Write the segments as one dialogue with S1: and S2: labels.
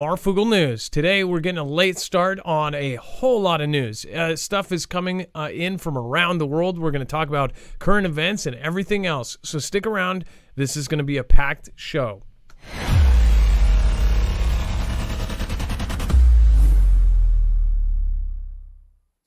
S1: Marfoogle News. Today we're getting a late start on a whole lot of news. Uh, stuff is coming uh, in from around the world. We're going to talk about current events and everything else. So stick around. This is going to be a packed show.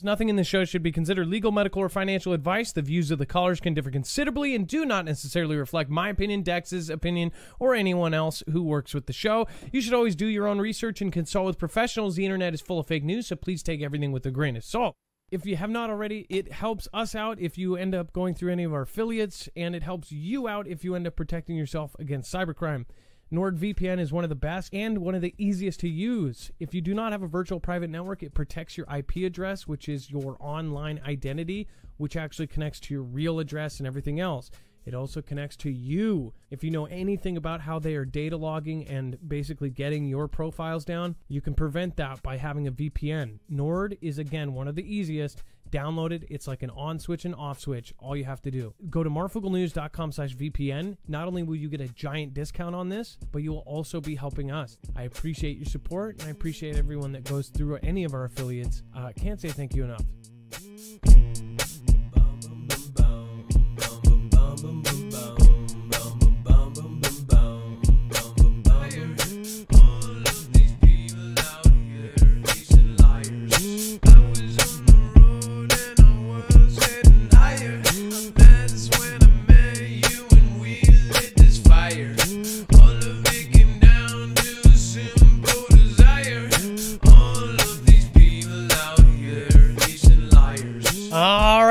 S1: Nothing in the show should be considered legal, medical, or financial advice. The views of the callers can differ considerably and do not necessarily reflect my opinion, Dex's opinion, or anyone else who works with the show. You should always do your own research and consult with professionals. The internet is full of fake news, so please take everything with a grain of salt. If you have not already, it helps us out if you end up going through any of our affiliates, and it helps you out if you end up protecting yourself against cybercrime. NordVPN is one of the best and one of the easiest to use. If you do not have a virtual private network, it protects your IP address, which is your online identity, which actually connects to your real address and everything else. It also connects to you. If you know anything about how they are data logging and basically getting your profiles down, you can prevent that by having a VPN. Nord is again one of the easiest. Download it. It's like an on switch and off switch. All you have to do. Go to marfooglenews.com slash VPN. Not only will you get a giant discount on this, but you will also be helping us. I appreciate your support and I appreciate everyone that goes through any of our affiliates. Uh, can't say thank you enough.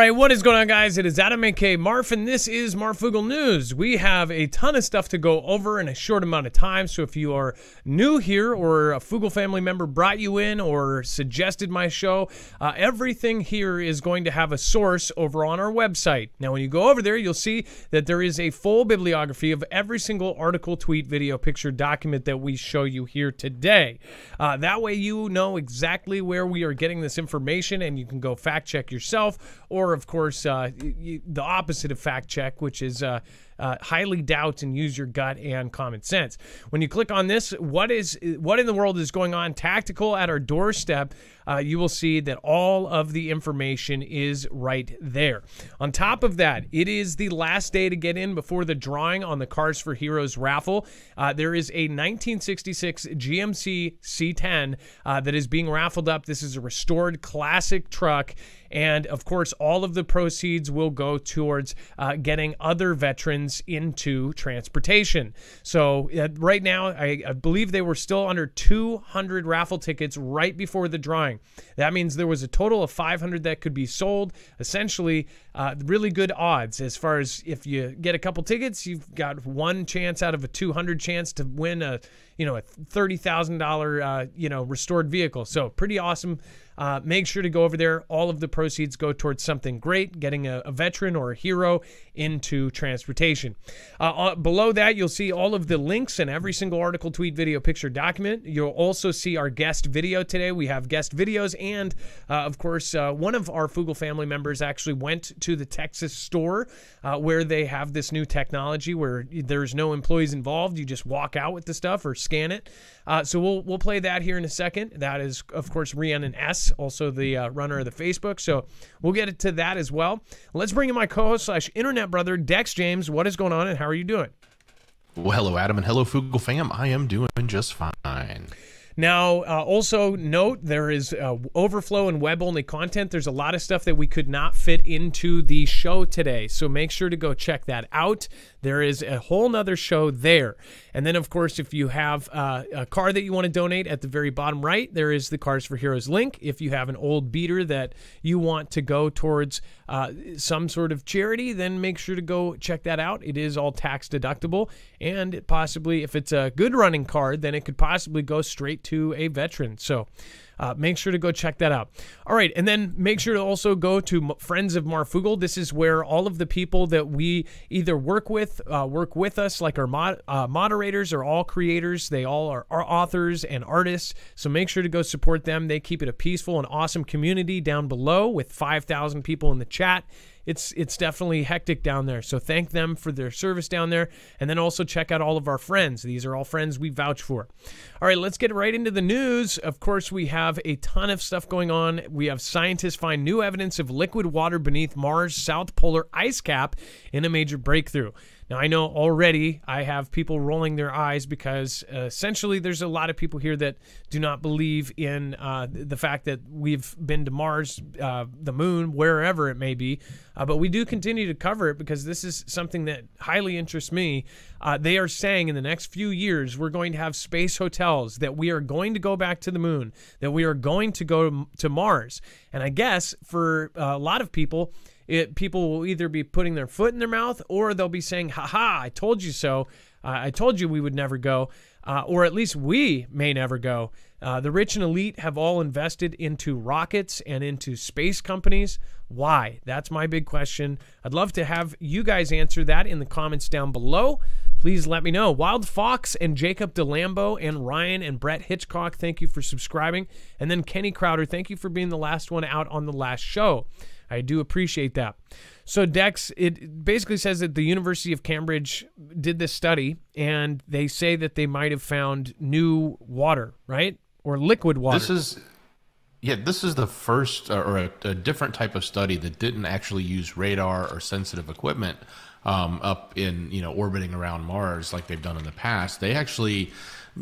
S1: Right, what is going on, guys? It is Adam AK Marf, and this is Marfoogle News. We have a ton of stuff to go over in a short amount of time. So, if you are new here, or a Foogle family member brought you in, or suggested my show, uh, everything here is going to have a source over on our website. Now, when you go over there, you'll see that there is a full bibliography of every single article, tweet, video, picture, document that we show you here today. Uh, that way, you know exactly where we are getting this information, and you can go fact check yourself or of course uh, y- the opposite of fact check, which is uh, uh, highly doubt and use your gut and common sense. When you click on this, what is what in the world is going on? Tactical at our doorstep. Uh, you will see that all of the information is right there. On top of that, it is the last day to get in before the drawing on the Cars for Heroes raffle. Uh, there is a 1966 GMC C10 uh, that is being raffled up. This is a restored classic truck. And of course, all of the proceeds will go towards uh, getting other veterans into transportation. So, uh, right now, I, I believe they were still under 200 raffle tickets right before the drawing. That means there was a total of 500 that could be sold. Essentially, uh, really good odds as far as if you get a couple tickets, you've got one chance out of a 200 chance to win a you know a thirty thousand dollar uh, you know restored vehicle. So pretty awesome. Uh, make sure to go over there. All of the proceeds go towards something great, getting a, a veteran or a hero into transportation. Uh, uh, below that, you'll see all of the links and every single article, tweet, video, picture, document. You'll also see our guest video today. We have guest videos, and uh, of course, uh, one of our Foogle family members actually went to the Texas store uh, where they have this new technology where there's no employees involved. You just walk out with the stuff or scan it. so we'll we'll play that here in a second. That is, of course, Rhiannon S also the uh, runner of the Facebook. So we'll get to that as well. Let's bring in my co-host slash internet brother, Dex James. What is going on and how are you doing?
S2: Well, hello, Adam, and hello, Foogle fam. I am doing just fine.
S1: Now, uh, also note there is uh, overflow and web only content. There's a lot of stuff that we could not fit into the show today. So make sure to go check that out. There is a whole nother show there. And then, of course, if you have uh, a car that you want to donate at the very bottom right, there is the Cars for Heroes link. If you have an old beater that you want to go towards uh, some sort of charity, then make sure to go check that out. It is all tax deductible. And possibly, if it's a good running card, then it could possibly go straight to a veteran. So, uh, make sure to go check that out. All right, and then make sure to also go to Friends of Marfoogle. This is where all of the people that we either work with, uh, work with us, like our mod, uh, moderators, are all creators. They all are, are authors and artists. So make sure to go support them. They keep it a peaceful and awesome community down below with 5,000 people in the chat. It's it's definitely hectic down there. So thank them for their service down there, and then also check out all of our friends. These are all friends we vouch for. All right, let's get right into the news. Of course, we have a ton of stuff going on. We have scientists find new evidence of liquid water beneath Mars' south polar ice cap in a major breakthrough. Now, I know already I have people rolling their eyes because uh, essentially there's a lot of people here that do not believe in uh, the fact that we've been to Mars, uh, the moon, wherever it may be. Uh, but we do continue to cover it because this is something that highly interests me. Uh, they are saying in the next few years, we're going to have space hotels, that we are going to go back to the moon, that we are going to go to Mars. And I guess for a lot of people, it, people will either be putting their foot in their mouth or they'll be saying, "Ha ha! I told you so. Uh, I told you we would never go. Uh, or at least we may never go. Uh, the rich and elite have all invested into rockets and into space companies. Why? That's my big question. I'd love to have you guys answer that in the comments down below. Please let me know. Wild Fox and Jacob DeLambo and Ryan and Brett Hitchcock, thank you for subscribing. And then Kenny Crowder, thank you for being the last one out on the last show. I do appreciate that. So Dex, it basically says that the University of Cambridge did this study, and they say that they might have found new water, right, or liquid water.
S2: This is, yeah, this is the first uh, or a, a different type of study that didn't actually use radar or sensitive equipment um, up in you know orbiting around Mars like they've done in the past. They actually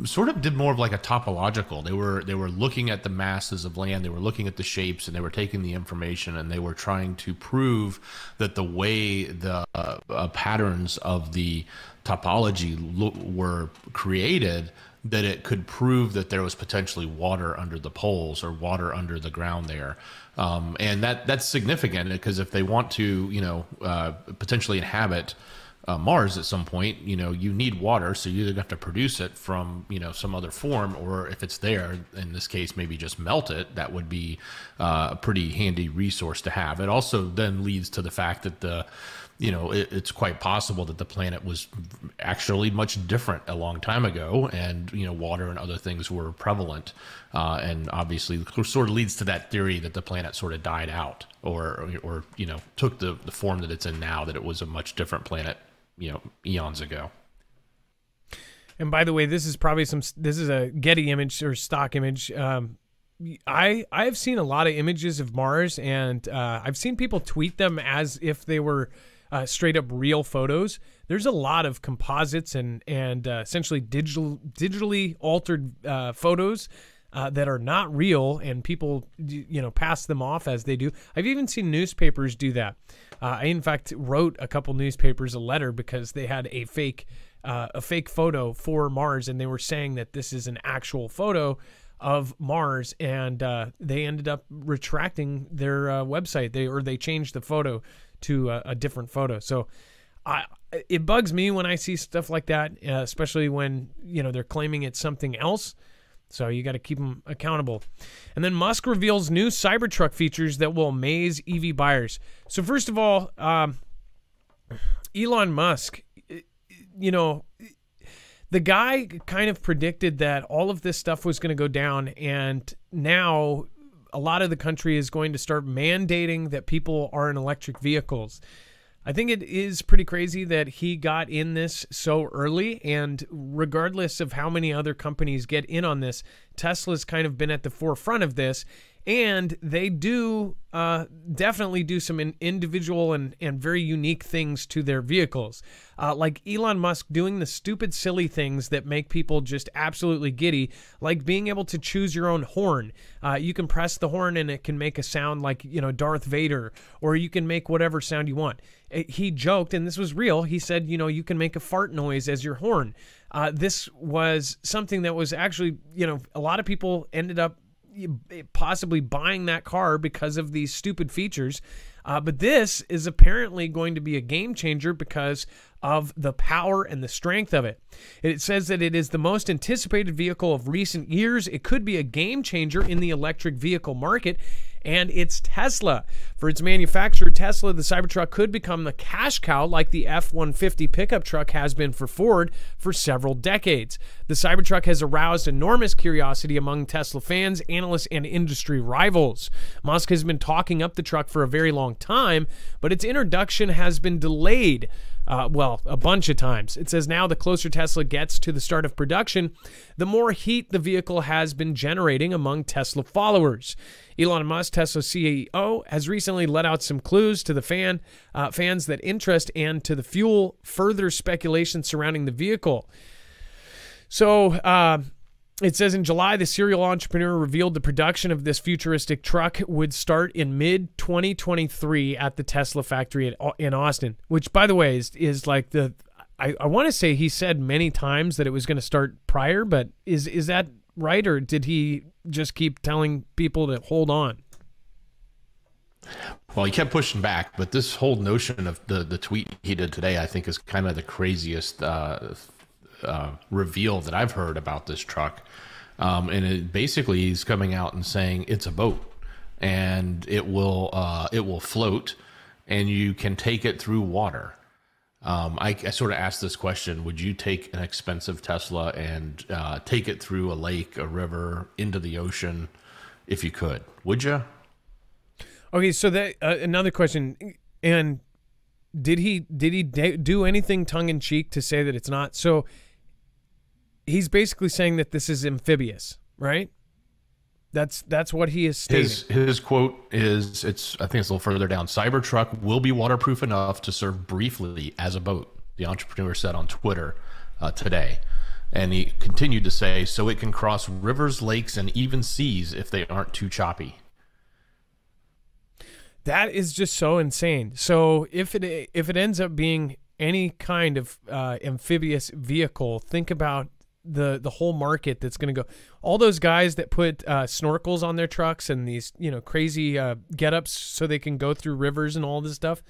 S2: sort of did more of like a topological. They were they were looking at the masses of land, they were looking at the shapes, and they were taking the information and they were trying to prove that the way the uh, uh, patterns of the topology lo- were created that it could prove that there was potentially water under the poles or water under the ground there. Um, and that that's significant because if they want to, you know, uh, potentially inhabit uh, Mars at some point, you know, you need water, so you either have to produce it from, you know, some other form, or if it's there, in this case, maybe just melt it. That would be uh, a pretty handy resource to have. It also then leads to the fact that the, you know, it, it's quite possible that the planet was actually much different a long time ago, and you know, water and other things were prevalent, uh, and obviously, sort of leads to that theory that the planet sort of died out, or or you know, took the the form that it's in now, that it was a much different planet you know eons ago.
S1: And by the way, this is probably some. This is a Getty image or stock image. Um, I I have seen a lot of images of Mars, and uh, I've seen people tweet them as if they were uh, straight up real photos. There's a lot of composites and and uh, essentially digital digitally altered uh, photos uh, that are not real, and people you know pass them off as they do. I've even seen newspapers do that. Uh, I in fact wrote a couple newspapers a letter because they had a fake uh, a fake photo for Mars, and they were saying that this is an actual photo of Mars, and uh, they ended up retracting their uh, website. They or they changed the photo to a, a different photo. So. I, it bugs me when I see stuff like that, uh, especially when you know they're claiming it's something else. So you got to keep them accountable. And then Musk reveals new Cybertruck features that will amaze EV buyers. So first of all, um, Elon Musk, you know, the guy kind of predicted that all of this stuff was going to go down, and now a lot of the country is going to start mandating that people are in electric vehicles. I think it is pretty crazy that he got in this so early. And regardless of how many other companies get in on this, Tesla's kind of been at the forefront of this and they do uh, definitely do some individual and, and very unique things to their vehicles. Uh, like Elon Musk doing the stupid, silly things that make people just absolutely giddy, like being able to choose your own horn. Uh, you can press the horn and it can make a sound like, you know, Darth Vader, or you can make whatever sound you want. Uh, he joked, and this was real. He said, you know, you can make a fart noise as your horn. Uh, this was something that was actually, you know, a lot of people ended up possibly buying that car because of these stupid features. Uh, but this is apparently going to be a game changer because of the power and the strength of it. It says that it is the most anticipated vehicle of recent years. It could be a game changer in the electric vehicle market. And it's Tesla. For its manufacturer, Tesla, the Cybertruck could become the cash cow like the F 150 pickup truck has been for Ford for several decades. The Cybertruck has aroused enormous curiosity among Tesla fans, analysts, and industry rivals. Musk has been talking up the truck for a very long time, but its introduction has been delayed uh, well, a bunch of times. It says now the closer Tesla gets to the start of production, the more heat the vehicle has been generating among Tesla followers. Elon Musk, Tesla CEO, has recently let out some clues to the fan uh, fans that interest and to the fuel further speculation surrounding the vehicle. So, uh, it says in July, the serial entrepreneur revealed the production of this futuristic truck would start in mid 2023 at the Tesla factory in Austin, which, by the way, is, is like the. I, I want to say he said many times that it was going to start prior, but is is that right, or did he just keep telling people to hold on?
S2: Well, he kept pushing back, but this whole notion of the the tweet he did today, I think, is kind of the craziest uh, uh, reveal that I've heard about this truck. Um, and it basically he's coming out and saying it's a boat and it will uh, it will float and you can take it through water. Um, I, I, sort of asked this question: Would you take an expensive Tesla and uh, take it through a lake, a river, into the ocean, if you could? Would you?
S1: Okay, so that uh, another question, and did he did he do anything tongue in cheek to say that it's not? So he's basically saying that this is amphibious, right? That's that's what he is stating.
S2: His his quote is it's I think it's a little further down. Cybertruck will be waterproof enough to serve briefly as a boat. The entrepreneur said on Twitter uh, today, and he continued to say, so it can cross rivers, lakes, and even seas if they aren't too choppy.
S1: That is just so insane. So if it if it ends up being any kind of uh, amphibious vehicle, think about the the whole market that's going to go. All those guys that put uh, snorkels on their trucks and these you know crazy uh, get-ups so they can go through rivers and all this stuff.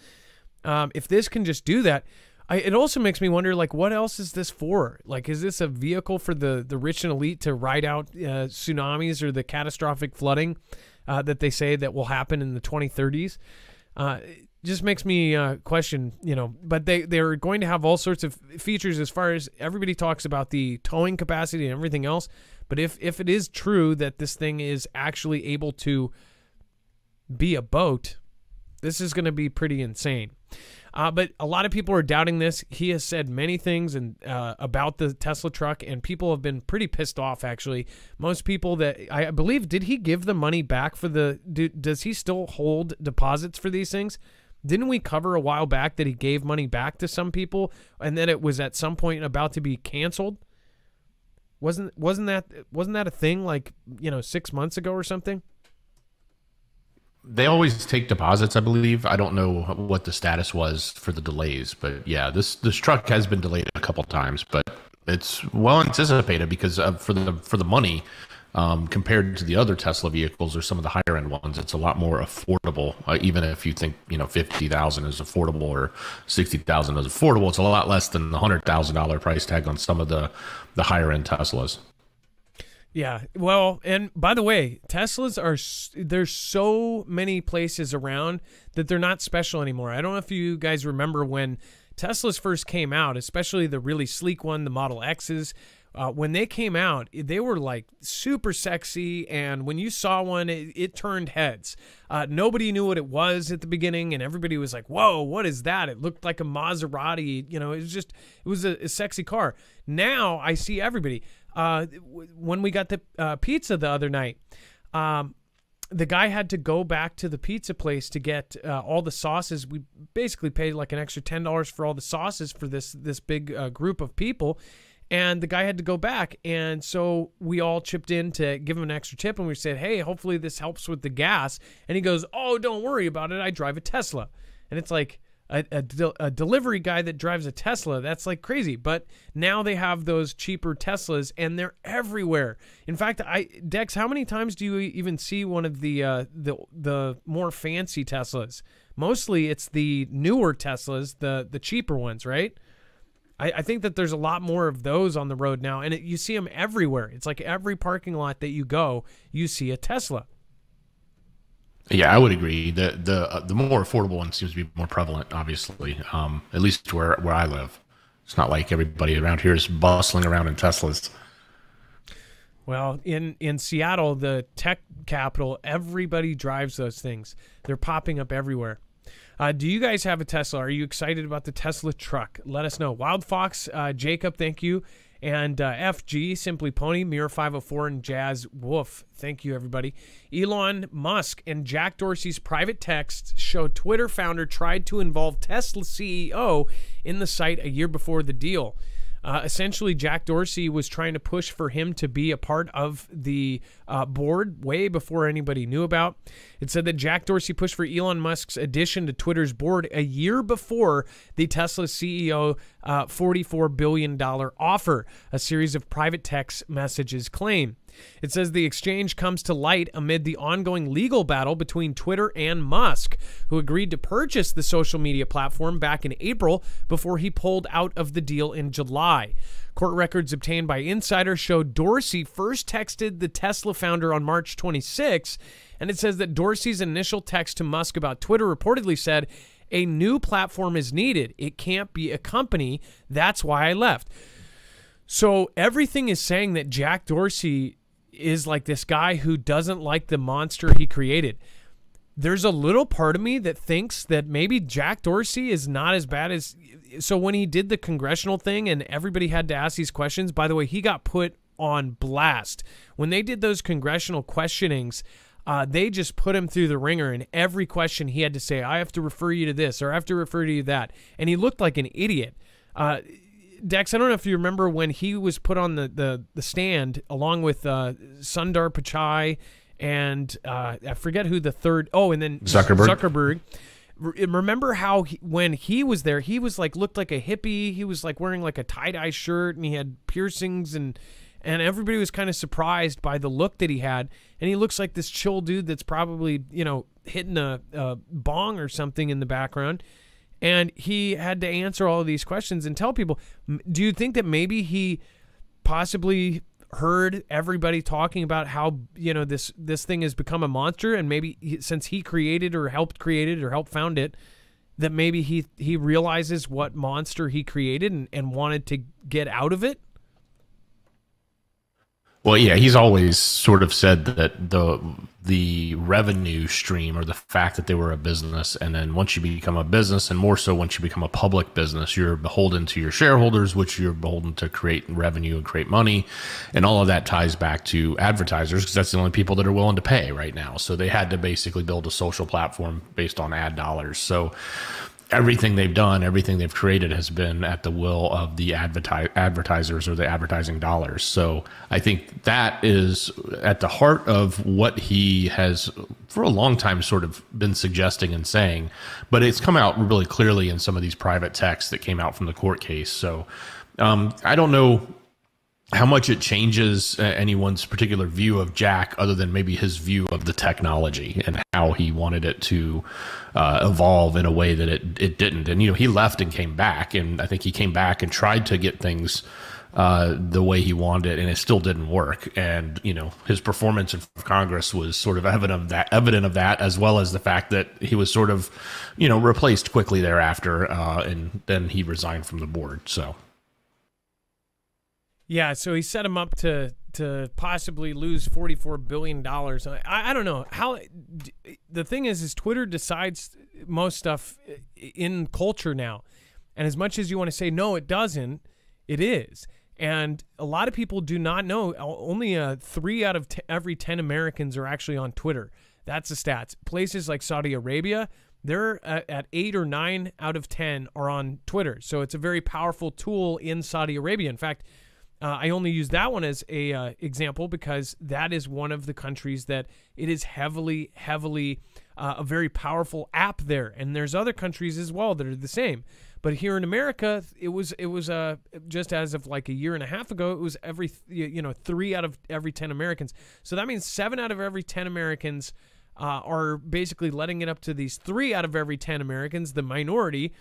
S1: Um, if this can just do that, I, it also makes me wonder like what else is this for? Like is this a vehicle for the the rich and elite to ride out uh, tsunamis or the catastrophic flooding uh, that they say that will happen in the 2030s? Just makes me uh, question, you know, but they, they're going to have all sorts of features as far as everybody talks about the towing capacity and everything else. But if, if it is true that this thing is actually able to be a boat, this is going to be pretty insane. Uh, but a lot of people are doubting this. He has said many things and uh, about the Tesla truck, and people have been pretty pissed off. Actually, most people that I believe did he give the money back for the? Do, does he still hold deposits for these things? Didn't we cover a while back that he gave money back to some people, and then it was at some point about to be canceled? Wasn't wasn't that wasn't that a thing like you know six months ago or something?
S2: they always take deposits, I believe. I don't know what the status was for the delays, but yeah, this this truck has been delayed a couple times, but it's well anticipated because of, for the for the money um, compared to the other Tesla vehicles or some of the higher end ones, it's a lot more affordable. Uh, even if you think you know fifty thousand is affordable or sixty thousand is affordable, it's a lot less than the hundred thousand dollar price tag on some of the the higher end Teslas.
S1: Yeah. Well, and by the way, Teslas are there's so many places around that they're not special anymore. I don't know if you guys remember when Teslas first came out, especially the really sleek one, the Model X's. Uh, when they came out, they were like super sexy, and when you saw one, it, it turned heads. Uh, nobody knew what it was at the beginning, and everybody was like, "Whoa, what is that?" It looked like a Maserati. You know, it was just it was a, a sexy car. Now I see everybody uh, when we got the uh, pizza the other night, um, the guy had to go back to the pizza place to get uh, all the sauces. We basically paid like an extra ten dollars for all the sauces for this this big uh, group of people, and the guy had to go back. And so we all chipped in to give him an extra tip, and we said, "Hey, hopefully this helps with the gas." And he goes, "Oh, don't worry about it. I drive a Tesla." And it's like, a, a, a, delivery guy that drives a Tesla. That's like crazy. But now they have those cheaper Teslas and they're everywhere. In fact, I Dex, how many times do you even see one of the uh, the the more fancy Teslas? Mostly it's the newer Teslas, the the cheaper ones, right? I, I think that there's a lot more of those on the road now, and it, you see them everywhere. It's like every parking lot that you go, you see a Tesla.
S2: Yeah, I would agree. The the uh, the more affordable one seems to be more prevalent, obviously. Um, at least where where I live, it's not like everybody around here is bustling around in Teslas.
S1: Well, in in Seattle, the tech capital, everybody drives those things. They're popping up everywhere. Uh, do you guys have a Tesla? Are you excited about the Tesla truck? Let us know. Wild Fox, uh, Jacob, thank you. And uh, FG, Simply Pony, Mirror 504, and Jazz Wolf. Thank you, everybody. Elon Musk and Jack Dorsey's private texts show Twitter founder tried to involve Tesla CEO in the site a year before the deal. Uh, essentially, Jack Dorsey was trying to push for him to be a part of the uh, board way before anybody knew about. It said that Jack Dorsey pushed for Elon Musk's addition to Twitter's board a year before the Tesla CEO uh, $44 billion offer, a series of private text messages claim. It says the exchange comes to light amid the ongoing legal battle between Twitter and Musk, who agreed to purchase the social media platform back in April before he pulled out of the deal in July. Court records obtained by insiders show Dorsey first texted the Tesla founder on March 26, and it says that Dorsey's initial text to Musk about Twitter reportedly said, A new platform is needed. It can't be a company. That's why I left. So everything is saying that Jack Dorsey is like this guy who doesn't like the monster he created. There's a little part of me that thinks that maybe Jack Dorsey is not as bad as. So when he did the congressional thing and everybody had to ask these questions, by the way, he got put on blast. When they did those congressional questionings, uh, they just put him through the ringer, and every question he had to say, I have to refer you to this or I have to refer to you that. And he looked like an idiot. Uh, Dex, I don't know if you remember when he was put on the the, the stand along with uh, Sundar Pichai and uh, I forget who the third. Oh, and then
S2: Zuckerberg.
S1: Zuckerberg. Remember how he, when he was there, he was like looked like a hippie. He was like wearing like a tie dye shirt and he had piercings and and everybody was kind of surprised by the look that he had. And he looks like this chill dude that's probably you know hitting a, a bong or something in the background and he had to answer all of these questions and tell people do you think that maybe he possibly heard everybody talking about how you know this this thing has become a monster and maybe he, since he created or helped create it or helped found it that maybe he he realizes what monster he created and, and wanted to get out of it
S2: well, yeah, he's always sort of said that the the revenue stream or the fact that they were a business, and then once you become a business, and more so once you become a public business, you're beholden to your shareholders, which you're beholden to create revenue and create money, and all of that ties back to advertisers because that's the only people that are willing to pay right now. So they had to basically build a social platform based on ad dollars. So everything they've done, everything they've created has been at the will of the adverti- advertisers or the advertising dollars. So I think that is at the heart of what he has for a long time sort of been suggesting and saying, but it's come out really clearly in some of these private texts that came out from the court case. So um, I don't know how much it changes uh, anyone's particular view of Jack, other than maybe his view of the technology and how he wanted it to uh, evolve in a way that it it didn't. And you know, he left and came back, and I think he came back and tried to get things uh, the way he wanted it, and it still didn't work. And you know, his performance in Congress was sort of evident of that, evident of that, as well as the fact that he was sort of, you know, replaced quickly thereafter, uh, and then he resigned from the board. So.
S1: Yeah, so he set him up to to possibly lose forty four billion dollars. I, I don't know how. The thing is, is Twitter decides most stuff in culture now, and as much as you want to say no, it doesn't. It is, and a lot of people do not know. Only uh, three out of every ten Americans are actually on Twitter. That's the stats. Places like Saudi Arabia, they're at, at eight or nine out of ten are on Twitter. So it's a very powerful tool in Saudi Arabia. In fact uh, I only use that one as a uh, example because that is one of the countries that it is heavily, heavily uh, a very powerful app there, and there's other countries as well that are the same. But here in America, it was it was uh, just as of like a year and a half ago, it was every you know three out of every ten Americans. So that means seven out of every ten Americans uh, are basically letting it up to these three out of every ten Americans, the minority,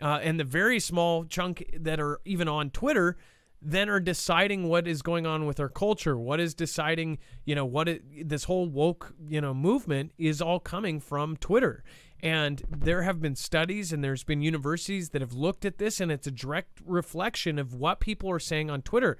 S1: uh, and the very small chunk that are even on Twitter then are deciding what is going on with our culture, what is deciding, you know, what it, this whole woke, you know, movement is all coming from Twitter. And there have been studies and there's been universities that have looked at this, and it's a direct reflection of what people are saying on Twitter.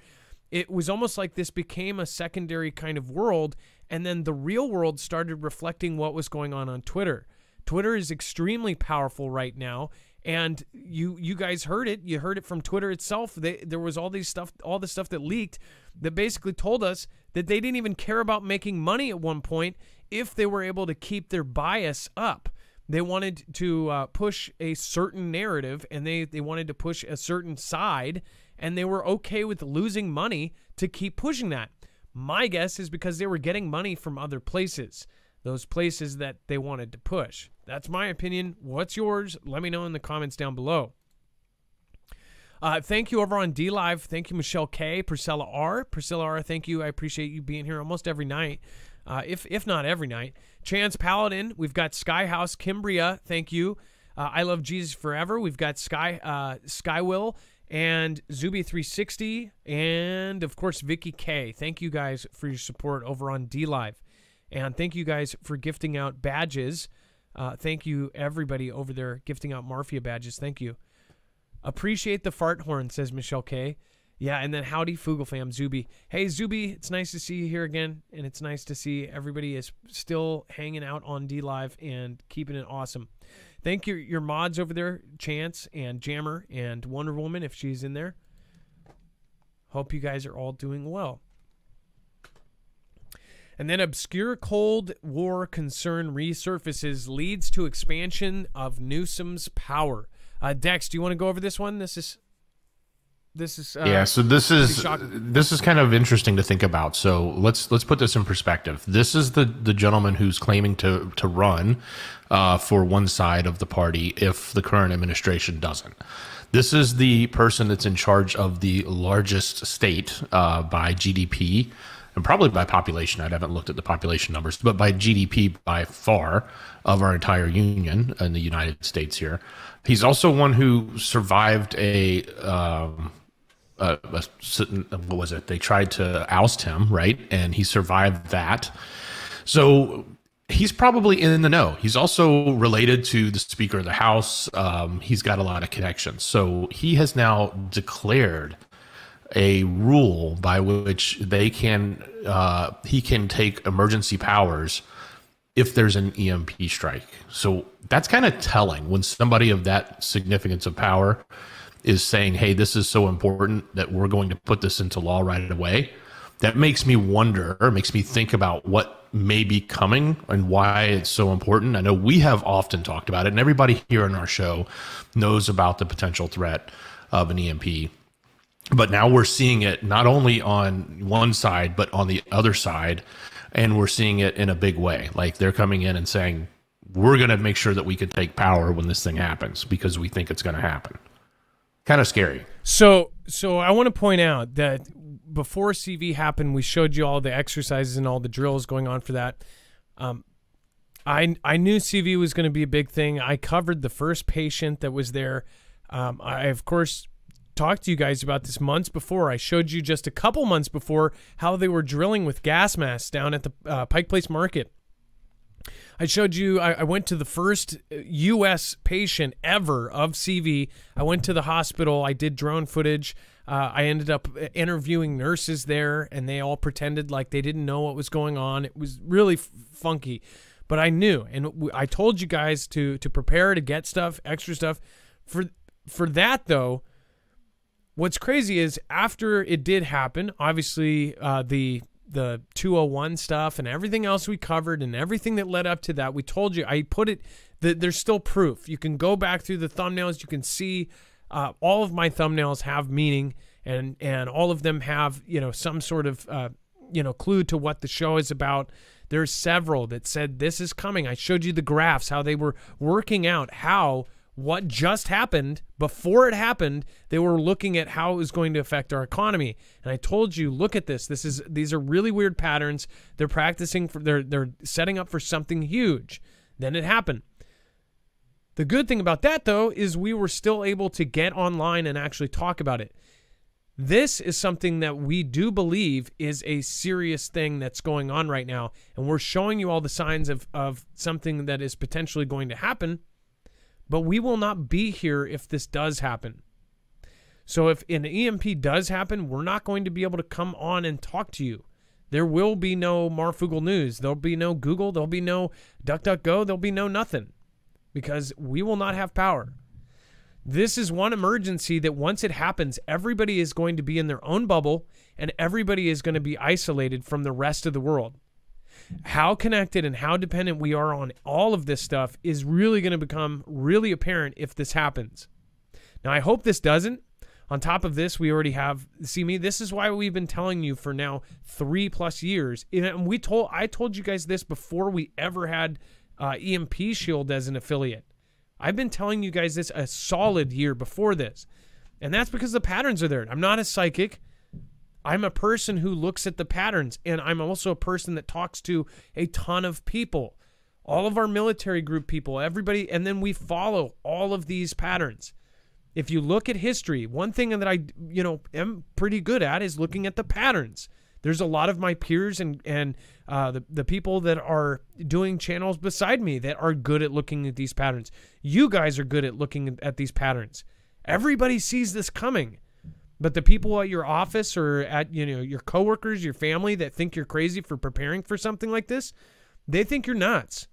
S1: It was almost like this became a secondary kind of world, and then the real world started reflecting what was going on on Twitter. Twitter is extremely powerful right now, and you you guys heard it. You heard it from Twitter itself. They, there was all these stuff, all the stuff that leaked that basically told us that they didn't even care about making money at one point if they were able to keep their bias up. They wanted to uh, push a certain narrative, and they they wanted to push a certain side, and they were okay with losing money to keep pushing that. My guess is because they were getting money from other places those places that they wanted to push. That's my opinion. What's yours? Let me know in the comments down below. Uh, thank you over on DLive. Thank you, Michelle K, Priscilla R. Priscilla R, thank you. I appreciate you being here almost every night, uh, if if not every night. Chance Paladin. We've got Skyhouse Kimbria. Thank you. Uh, I love Jesus forever. We've got Sky uh, Skywill and Zuby360, and of course Vicky K. Thank you guys for your support over on DLive. And thank you guys for gifting out badges. Uh, thank you, everybody over there gifting out Marfia badges. Thank you. Appreciate the fart horn, says Michelle K. Yeah, and then howdy, Foogle fam, Zuby. Hey, Zuby, it's nice to see you here again, and it's nice to see everybody is still hanging out on DLive and keeping it awesome. Thank you, your mods over there, Chance and Jammer and Wonder Woman, if she's in there. Hope you guys are all doing well. And then obscure Cold War concern resurfaces, leads to expansion of Newsom's power. Uh, Dex, do you want to go over this one? This is this is uh,
S2: yeah. So this is this is kind of interesting to think about. So let's let's put this in perspective. This is the the gentleman who's claiming to to run uh, for one side of the party if the current administration doesn't. This is the person that's in charge of the largest state uh, by GDP and probably by population. I haven't looked at the population numbers, but by GDP by far of our entire union in the United States here. He's also one who survived a, um, a, what was it? They tried to oust him, right? And he survived that. So he's probably in the know. He's also related to the Speaker of the House. Um, he's got a lot of connections. So he has now declared a rule by which they can uh, he can take emergency powers if there's an EMP strike. So that's kind of telling when somebody of that significance of power is saying, "Hey, this is so important that we're going to put this into law right away." That makes me wonder, or makes me think about what may be coming and why it's so important. I know we have often talked about it, and everybody here in our show knows about the potential threat of an EMP but now we're seeing it not only on one side but on the other side. And we're seeing it in a big way. Like they're coming in and saying we're going to make sure that we can take power when this thing happens because we think it's going to happen. Kind of scary.
S1: So so i want to point out that before cv happened we showed you all the exercises and all the drills going on for that. Um, I, I knew CV was going to be a big thing. I covered the first patient that was there. Um, I, of course, talked to you guys about this months before. I showed you just a couple months before how they were drilling with gas masks down at the uh, Pike Place Market. I showed you, I, I, went to the first U.S. patient ever of CV. I went to the hospital. I did drone footage. Uh, I ended up interviewing nurses there, and they all pretended like they didn't know what was going on. It was really funky, but I knew, and I told you guys to to prepare to get stuff, extra stuff. For for that though, what's crazy is after it did happen, obviously uh, the the 201 stuff and everything else we covered and everything that led up to that, we told you. I put it. there's still proof. You can go back through the thumbnails. You can see uh, all of my thumbnails have meaning, and and all of them have you know some sort of uh, you know clue to what the show is about. There's several that said this is coming. I showed you the graphs how they were working out how what just happened. Before it happened they were looking at how it was going to affect our economy. And i told you look at this. This is these are really weird patterns. They're practicing for they're they're setting up for something huge. Then it happened. The good thing about that though is we were still able to get online and actually talk about it. This is something that we do believe is a serious thing that's going on right now. And we're showing you all the signs of, of something that is potentially going to happen. But we will not be here if this does happen. So if an EMP does happen, we're not going to be able to come on and talk to you. There will be no Marfoogle News. There'll be no Google. There'll be no DuckDuckGo. There'll be no nothing because we will not have power. This is one emergency that once it happens, everybody is going to be in their own bubble and everybody is going to be isolated from the rest of the world. How connected and how dependent we are on all of this stuff is really going to become really apparent if this happens. Now, I hope this doesn't. On top of this, we already have CME. This is why we've been telling you for now three plus years. And we told I told you guys this before we ever had uh, EMP Shield as an affiliate. I've been telling you guys this a solid year before this. And that's because the patterns are there. I'm not a psychic. I'm a person who looks at the patterns, and I'm also a person that talks to a ton of people, all of our military group people, everybody, and then we follow all of these patterns. If you look at history, one thing that I, you know, am pretty good at is looking at the patterns. There's a lot of my peers and and uh, the the people that are doing channels beside me that are good at looking at these patterns. You guys are good at looking at these patterns. Everybody sees this coming. But the people at your office or at you know your coworkers, your family that think you're crazy for preparing for something like this, they think you're nuts.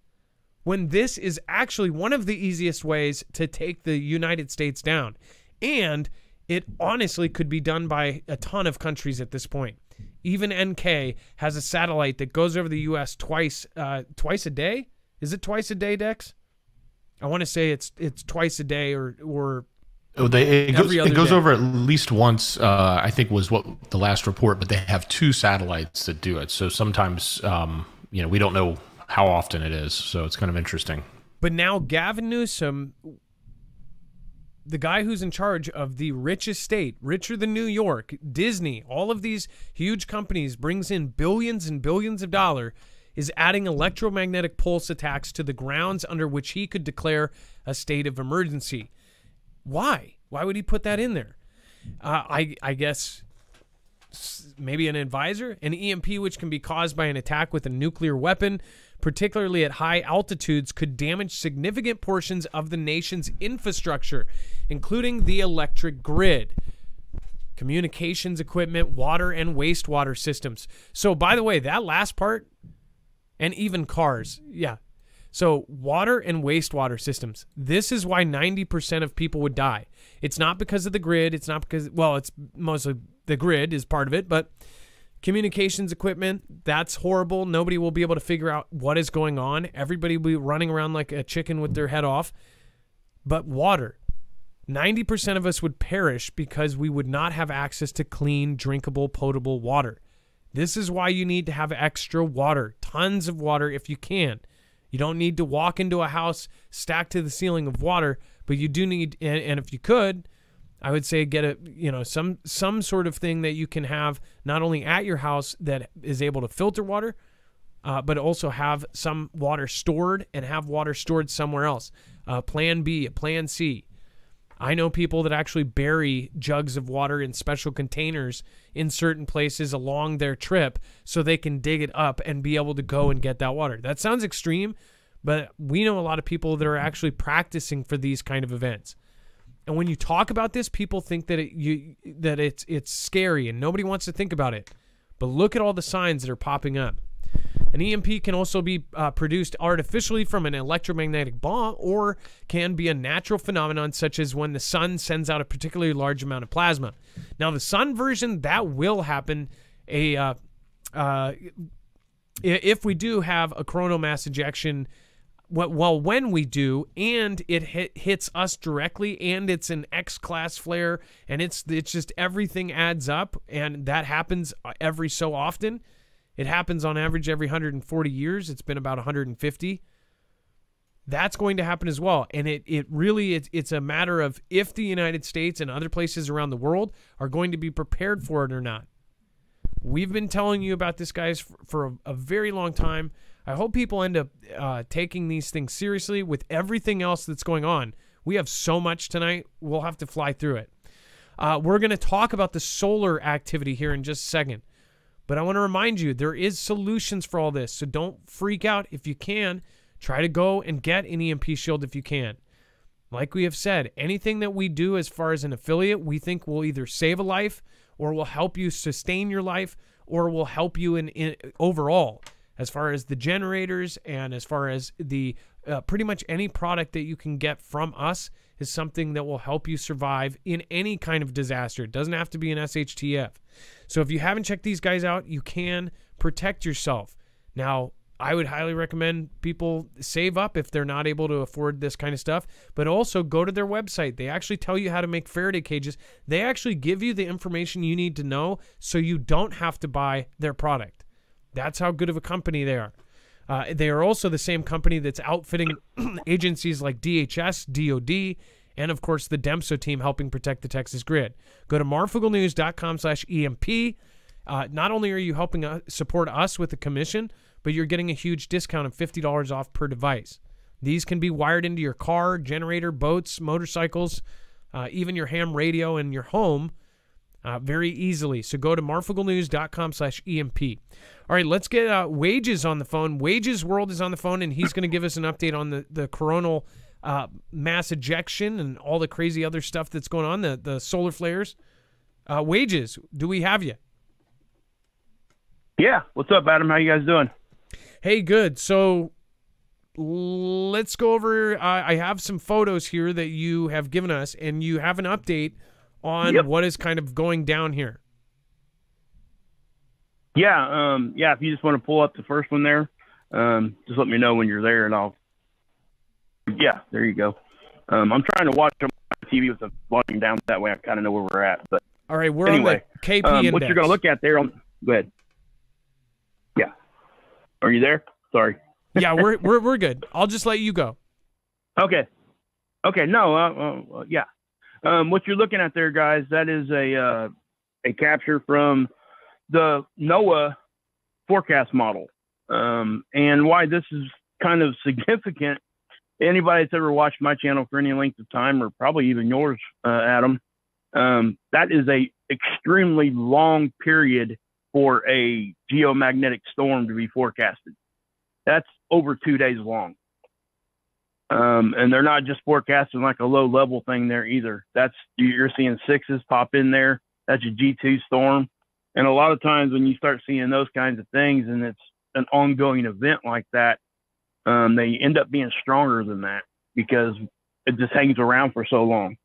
S1: When this is actually one of the easiest ways to take the United States down. And it honestly could be done by a ton of countries at this point. Even NK has a satellite that goes over the U.S. twice uh, twice a day. Is it twice a day, Dex? I want to say it's it's twice a day or or
S2: Oh, they, it goes, it goes over at least once. Uh, I think was what the last report, but they have two satellites that do it. So sometimes, um, you know, we don't know how often it is. So it's kind of interesting.
S1: But now Gavin Newsom, the guy who's in charge of the richest state, richer than New York, Disney, all of these huge companies, brings in billions and billions of dollars, is adding electromagnetic pulse attacks to the grounds under which he could declare a state of emergency. Why? Why would he put that in there? Uh, I I guess maybe an advisor, an EMP, which can be caused by an attack with a nuclear weapon, particularly at high altitudes, could damage significant portions of the nation's infrastructure, including the electric grid, communications equipment, water and wastewater systems. So, by the way, that last part, and even cars, yeah, so, water and wastewater systems. This is why 90% of people would die. It's not because of the grid. It's not because, well, it's mostly the grid is part of it, but communications equipment, that's horrible. Nobody will be able to figure out what is going on. Everybody will be running around like a chicken with their head off. But water, 90% of us would perish because we would not have access to clean, drinkable, potable water. This is why you need to have extra water, tons of water if you can. You don't need to walk into a house stacked to the ceiling of water, but you do need and, and if you could, I would say get a you know some some sort of thing that you can have not only at your house that is able to filter water, uh, but also have some water stored and have water stored somewhere else. Uh, plan B, Plan C. I know people that actually bury jugs of water in special containers in certain places along their trip so they can dig it up and be able to go and get that water. That sounds extreme, but we know a lot of people that are actually practicing for these kind of events. And when you talk about this, people think that it, you that it's it's scary and nobody wants to think about it. But look at all the signs that are popping up. An EMP can also be uh, produced artificially from an electromagnetic bomb or can be a natural phenomenon, such as when the sun sends out a particularly large amount of plasma. Now, the sun version, that will happen. A uh, uh, if we do have a coronal mass ejection, well, when we do, and it hit, hits us directly, and it's an X class flare, and it's it's just everything adds up, and that happens uh, every so often it happens on average every 140 years. It's been about 150. That's going to happen as well. And it, it really it's, it's a matter of if the United States and other places around the world are going to be prepared for it or not. We've been telling you about this, guys, for, for a, a, very long time. I hope people end up uh, taking these things seriously with everything else that's going on. We have so much tonight, we'll have to fly through it. Uh, we're going to talk about the solar activity here in just a second. But I want to remind you there is solutions for all this. So don't freak out if you can. Try to go and get an EMP shield if you can. Like we have said, anything that we do as far as an affiliate, we think will either save a life or will help you sustain your life or will help you in, in overall as far as the generators and as far as the uh, pretty much any product that you can get from us is something that will help you survive in any kind of disaster. It doesn't have to be an SHTF. So if you haven't checked these guys out, you can protect yourself. Now, I would highly recommend people save up if they're not able to afford this kind of stuff, but also go to their website. They actually tell you how to make Faraday cages. They actually give you the information you need to know so you don't have to buy their product. That's how good of a company they are. Uh, they are also the same company that's outfitting agencies like DHS, DOD, and of course the DEMSO team helping protect the Texas grid. Go to marfooglenews.com slash EMP. Uh, not only are you helping us, support us with the commission, but you're getting a huge discount of $50 off per device. These can be wired into your car, generator, boats, motorcycles, uh, even your ham radio in your home uh, very easily. So go to marfooglenews.com slash EMP. All right, let's get uh, Wages on the phone. Wages World is on the phone, and he's going to give us an update on the, the coronal uh, mass ejection and all the crazy other stuff that's going on, the, the solar flares. Uh, wages, do we have you?
S3: Yeah. What's up, Adam? How you guys doing?
S1: Hey, good. So let's go over. Uh, I have some photos here that you have given us, and you have an update on yep. what is kind of going down here.
S3: Yeah, um, yeah. If you just want to pull up the first one there, um, just let me know when you're there, and I'll. Yeah, there you go. Um, I'm trying to watch on TV with the volume down that way. I kind of know where we're at, but
S1: all right, we're anyway, on the KP
S3: um, What you're going to look at there on? Go ahead. Yeah. Are you there? Sorry.
S1: yeah, we're we're we're good. I'll just let you go.
S3: Okay. Okay. No. Uh, uh, yeah. Um, what you're looking at there, guys, that is a uh, a capture from the NOAA forecast model. Um, and why this is kind of significant. Anybody that's ever watched my channel for any length of time, or probably even yours, uh, Adam, um, that is a extremely long period for a geomagnetic storm to be forecasted. That's over two days long. Um, and they're not just forecasting like a low level thing there either. That's you're seeing sixes pop in there. That's a G2 storm. And a lot of times when you start seeing those kinds of things and it's an ongoing event like that, um, they end up being stronger than that because it just hangs around for so long.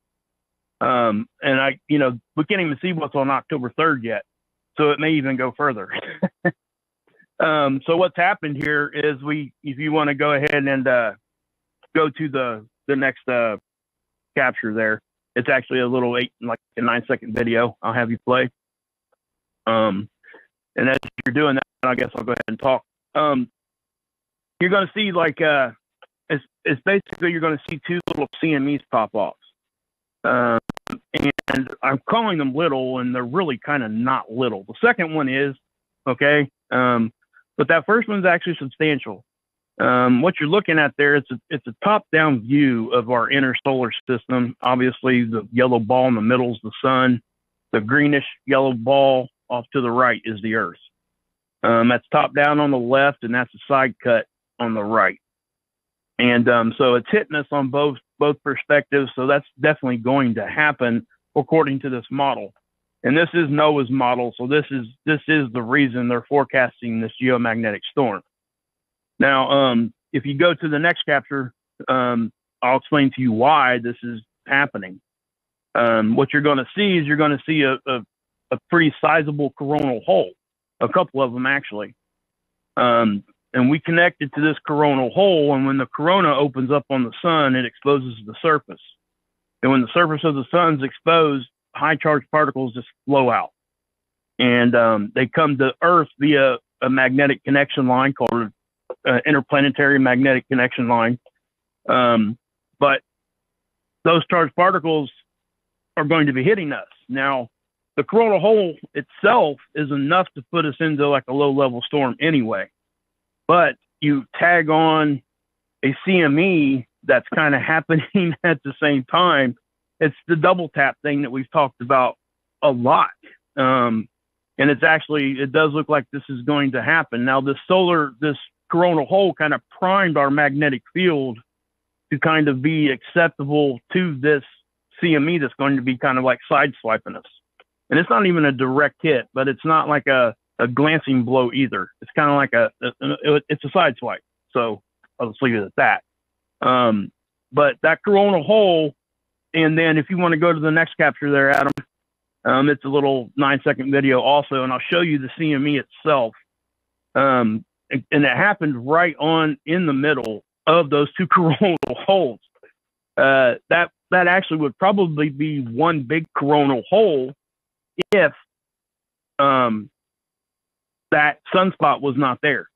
S3: Um, and I, you know, we can't even see what's on October 3rd yet. So it may even go further. um, so what's happened here is we, if you want to go ahead and, uh, go to the the next uh, capture there. It's actually a little eight like a nine second video. I'll have you play. Um, and as you're doing that, I guess I'll go ahead and talk. Um, you're going to see like uh, it's it's basically you're going to see two little CMEs pop off. Um, and I'm calling them little, and they're really kind of not little. The second one is okay, um, but that first one's actually substantial. Um, what you're looking at there, it's a, it's a top-down view of our inner solar system. Obviously, the yellow ball in the middle is the sun. The greenish yellow ball off to the right is the Earth. Um, that's top down on the left, and that's a side cut on the right. And um, so it's hitting us on both both perspectives. So that's definitely going to happen according to this model. And this is NOAA's model, so this is this is the reason they're forecasting this geomagnetic storm. Now, um, if you go to the next capture, um, I'll explain to you why this is happening. Um, what you're going to see is you're going to see a, a, a, pretty sizable coronal hole, a couple of them actually. Um, and we connected to this coronal hole, and when the corona opens up on the sun, it exposes the surface. And when the surface of the sun's exposed, high charged particles just flow out. And um, they come to Earth via a magnetic connection line called uh, interplanetary magnetic connection line. Um, but those charged particles are going to be hitting us. Now, the coronal hole itself is enough to put us into like a low level storm anyway. But you tag on a CME that's kind of happening at the same time, it's the double tap thing that we've talked about a lot. Um, and it's actually it does look like this is going to happen. Now this solar this coronal hole kind of primed our magnetic field to kind of be acceptable to this CME that's going to be kind of like sideswiping us. And it's not even a direct hit, but it's not like a, a glancing blow either. It's kind of like a, a, it's a side swipe. So I'll just leave it at that. Um, but that coronal hole, and then if you want to go to the next capture there, Adam, um, it's a little nine second video also, and I'll show you the CME itself. Um, and, and it happened right on in the middle of those two coronal holes. Uh, that that actually would probably be one big coronal hole if um, that sunspot was not there.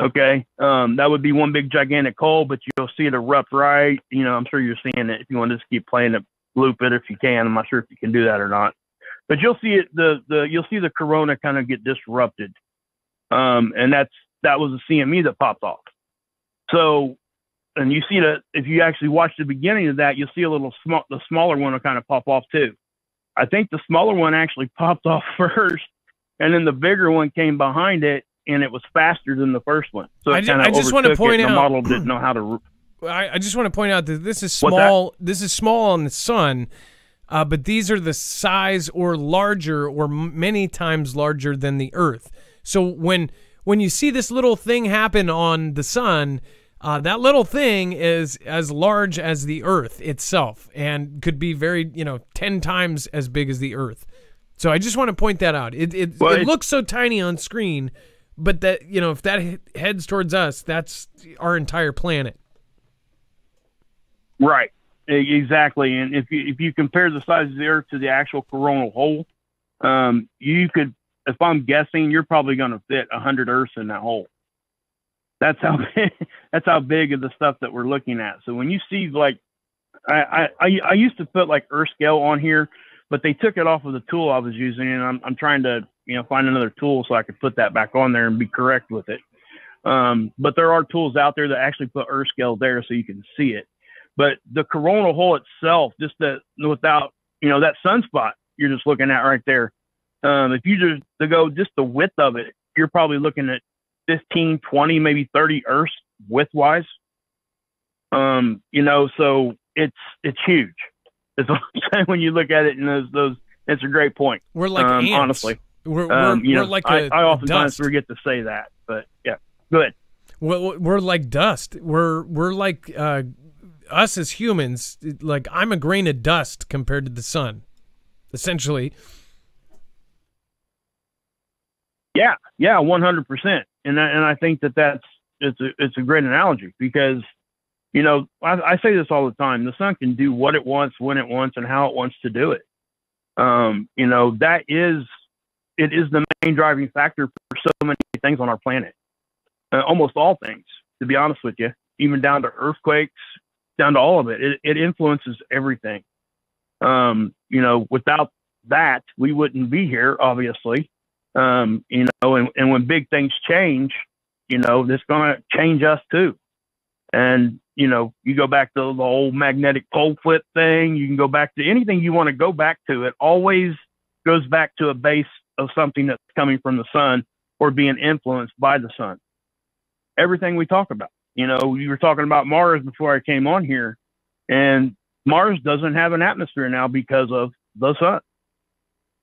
S3: Okay, um, that would be one big gigantic hole, but you'll see it erupt right. You know, I'm sure you're seeing it. If you want to just keep playing it, loop it if you can. I'm not sure if you can do that or not, but you'll see it. The the you'll see the corona kind of get disrupted, um, and that's that was a CME that popped off. So, and you see that if you actually watch the beginning of that, you'll see a little small, the smaller one will kind of pop off too. I think the smaller one actually popped off first, and then the bigger one came behind it, and it was faster than the first one. So
S1: I, ju- I just want to point
S3: it,
S1: out
S3: the model didn't know how to.
S1: I, I just want to point out that this is small. This is small on the sun, uh, but these are the size or larger or m- many times larger than the Earth. So when when you see this little thing happen on the sun, uh, that little thing is as large as the Earth itself, and could be very you know ten times as big as the Earth. So I just want to point that out. It it,
S3: Well,
S1: it
S3: it-
S1: looks so tiny on screen, but that you know if that heads towards us, that's our entire planet.
S3: Right. Exactly. And if you if you compare the size of the Earth to the actual coronal hole, um, you could, if I'm guessing, you're probably going to fit hundred Earths in that hole. That's how big, that's how big of the stuff that we're looking at. So when you see like, I I I I used to put like Earth scale on here, but they took it off of the tool I was using, and I'm I'm trying to you know find another tool so I could put that back on there and be correct with it. Um, but there are tools out there that actually put Earth scale there so you can see it but the coronal hole itself, just that without you know that sunspot you're just looking at right there. Um, if you just to go just the width of it, you're probably looking at 15, 20, maybe 30 Earths width wise. Um, you know, so it's it's huge. Is what I'm saying when you look at it, and those those it's a great point.
S1: We're like
S3: Um,
S1: ants.
S3: honestly.
S1: we're, we're,
S3: Um, you
S1: we're
S3: know,
S1: like
S3: I oftentimes
S1: dust.
S3: forget to say that, but yeah, good.
S1: We're, we're like dust. We're we're like uh, us as humans. Like I'm a grain of dust compared to the sun, essentially.
S3: Yeah, yeah, one hundred percent. And I, and I think that that's it's a it's a great analogy because you know I, I say this all the time. The sun can do what it wants, when it wants, and how it wants to do it. Um, you know that is it is the main driving factor for so many things on our planet. Uh, almost all things, to be honest with you, even down to earthquakes, down to all of it. It, it influences everything. Um, you know, without that, we wouldn't be here, obviously um, you know, and, and when big things change, you know, it's going to change us too. And, you know, you go back to the old magnetic pole flip thing, you can go back to anything you want to go back to. It always goes back to a base of something that's coming from the sun or being influenced by the sun. Everything we talk about, you know, you were talking about Mars before I came on here, and Mars doesn't have an atmosphere now because of the sun.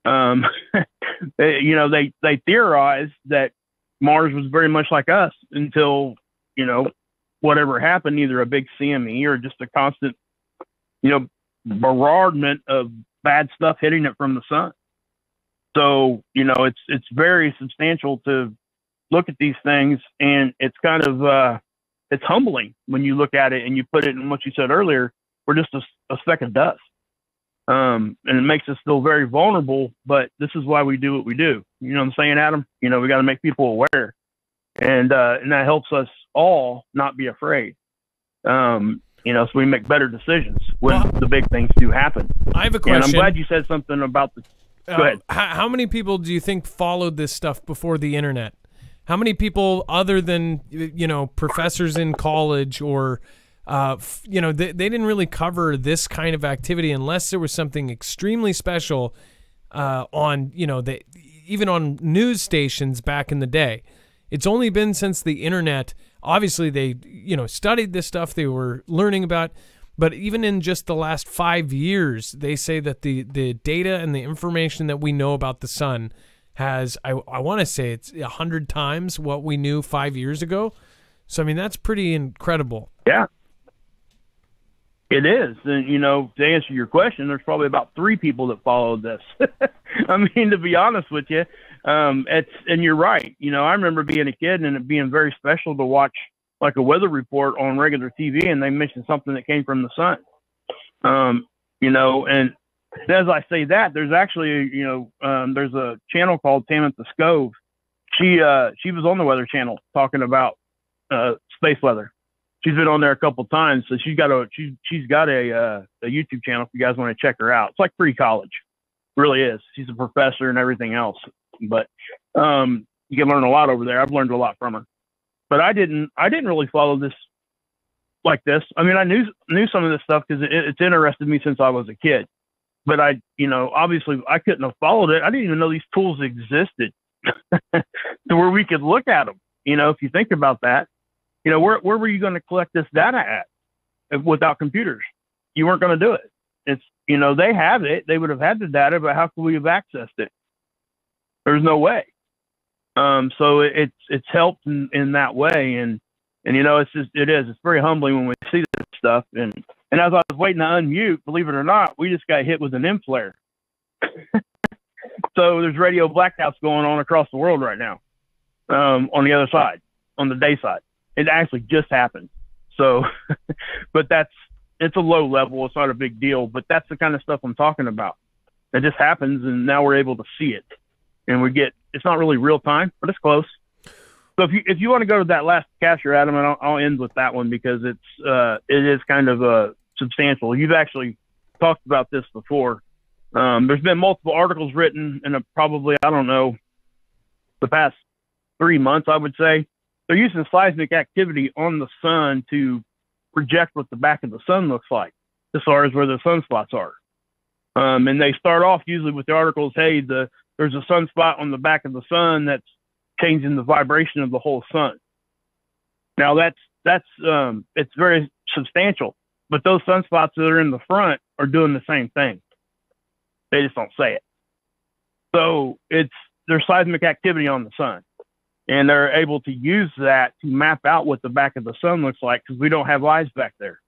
S3: Um, you know, they they theorized that Mars was very much like us until you know whatever happened, either a big CME or just a constant, you know, bombardment of bad stuff hitting it from the sun. So you know, it's it's very substantial to look at these things, and it's kind of uh, it's humbling when you look at it and you put it in what you said earlier. We're just a, a speck of dust um, and it makes us feel very vulnerable. But this is why we do what we do. You know what I'm saying, Adam? You know, we got to make people aware, and uh, and that helps us all not be afraid. Um, you know, so we make better decisions when
S1: Well-
S3: the big things do happen.
S1: I have a
S3: And I'm glad you said something about the.
S1: Uh,
S3: Go ahead.
S1: How, how many people do you think followed this stuff before the internet? How many people, other than you know professors in college or uh, f- you know, they, they didn't really cover this kind of activity unless there was something extremely special uh, on, you know, the even on news stations back in the day. It's only been since the internet. Obviously, they you know studied this stuff. They were learning about, but even in just the last five years, they say that the the data and the information that we know about the sun has I I want to say it's a hundred times what we knew five years ago. So I mean that's pretty incredible.
S3: Yeah, it is. And, you know, to answer your question, there's probably about three people that followed this. I mean, to be honest with you, um, it's, and you're right. You know, I remember being a kid and it being very special to watch like a weather report on regular TV and they mentioned something that came from the sun. Um, you know, and as I say that, there's actually, you know, um, there's a channel called Tamitha Skov. She, uh, she was on the Weather Channel talking about, uh, space weather she's been on there a couple times. So she's got a she she's got a uh, a YouTube channel if you guys want to check her out. It's like pre college, really is. She's a professor and everything else. But um, you can learn a lot over there. I've learned a lot from her. But I didn't I didn't really follow this like this. I mean, I knew knew some of this stuff because it, it's interested me since I was a kid. But I, you know, obviously I couldn't have followed it. I didn't even know these tools existed to where we could look at them. You know, if you think about that, you know, where where were you going to collect this data at without computers? You weren't going to do it. It's you know they have it. They would have had the data, but how could we have accessed it? There's no way. Um, so it, it's it's helped in, in that way, and and you know it's just it is it's very humbling when we see this stuff. And and as I was waiting to unmute, believe it or not, we just got hit with an M flare. so there's radio blackouts going on across the world right now. Um, on the other side, on the day side. It actually just happened. So, but that's it's a low level. It's not a big deal. But that's the kind of stuff I'm talking about. It just happens, and now we're able to see it, and we get. It's not really real time, but it's close. So if you if you want to go to that last capture, Adam, and I'll, I'll end with that one because it's uh, it is kind of uh, substantial. You've actually talked about this before. Um, there's been multiple articles written, and probably I don't know the past three months, I would say, they're using seismic activity on the sun to project what the back of the sun looks like as far as where the sunspots are. Um, and they start off usually with the articles, hey, the there's a sunspot on the back of the sun that's changing the vibration of the whole sun. Now that's that's um, it's very substantial, but those sunspots that are in the front are doing the same thing. They just don't say it. So it's there's seismic activity on the sun and they're able to use that to map out what the back of the sun looks like because we don't have eyes back there.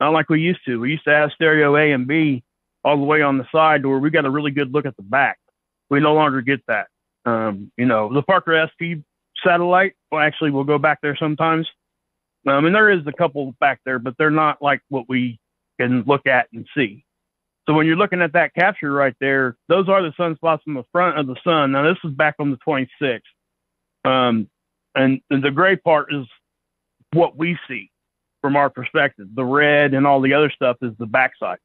S3: Not like we used to. We used to have stereo A and B all the way on the side where we got a really good look at the back. We no longer get that. Um, you know, the Parker SP satellite, well, actually, we'll go back there sometimes. Um, and there is a couple back there, but they're not like what we can look at and see. So when you're looking at that capture right there, those are the sunspots in the front of the sun. Now this is back on the 26th. Um, and, and the gray part is what we see from our perspective. The red and all the other stuff is the backside.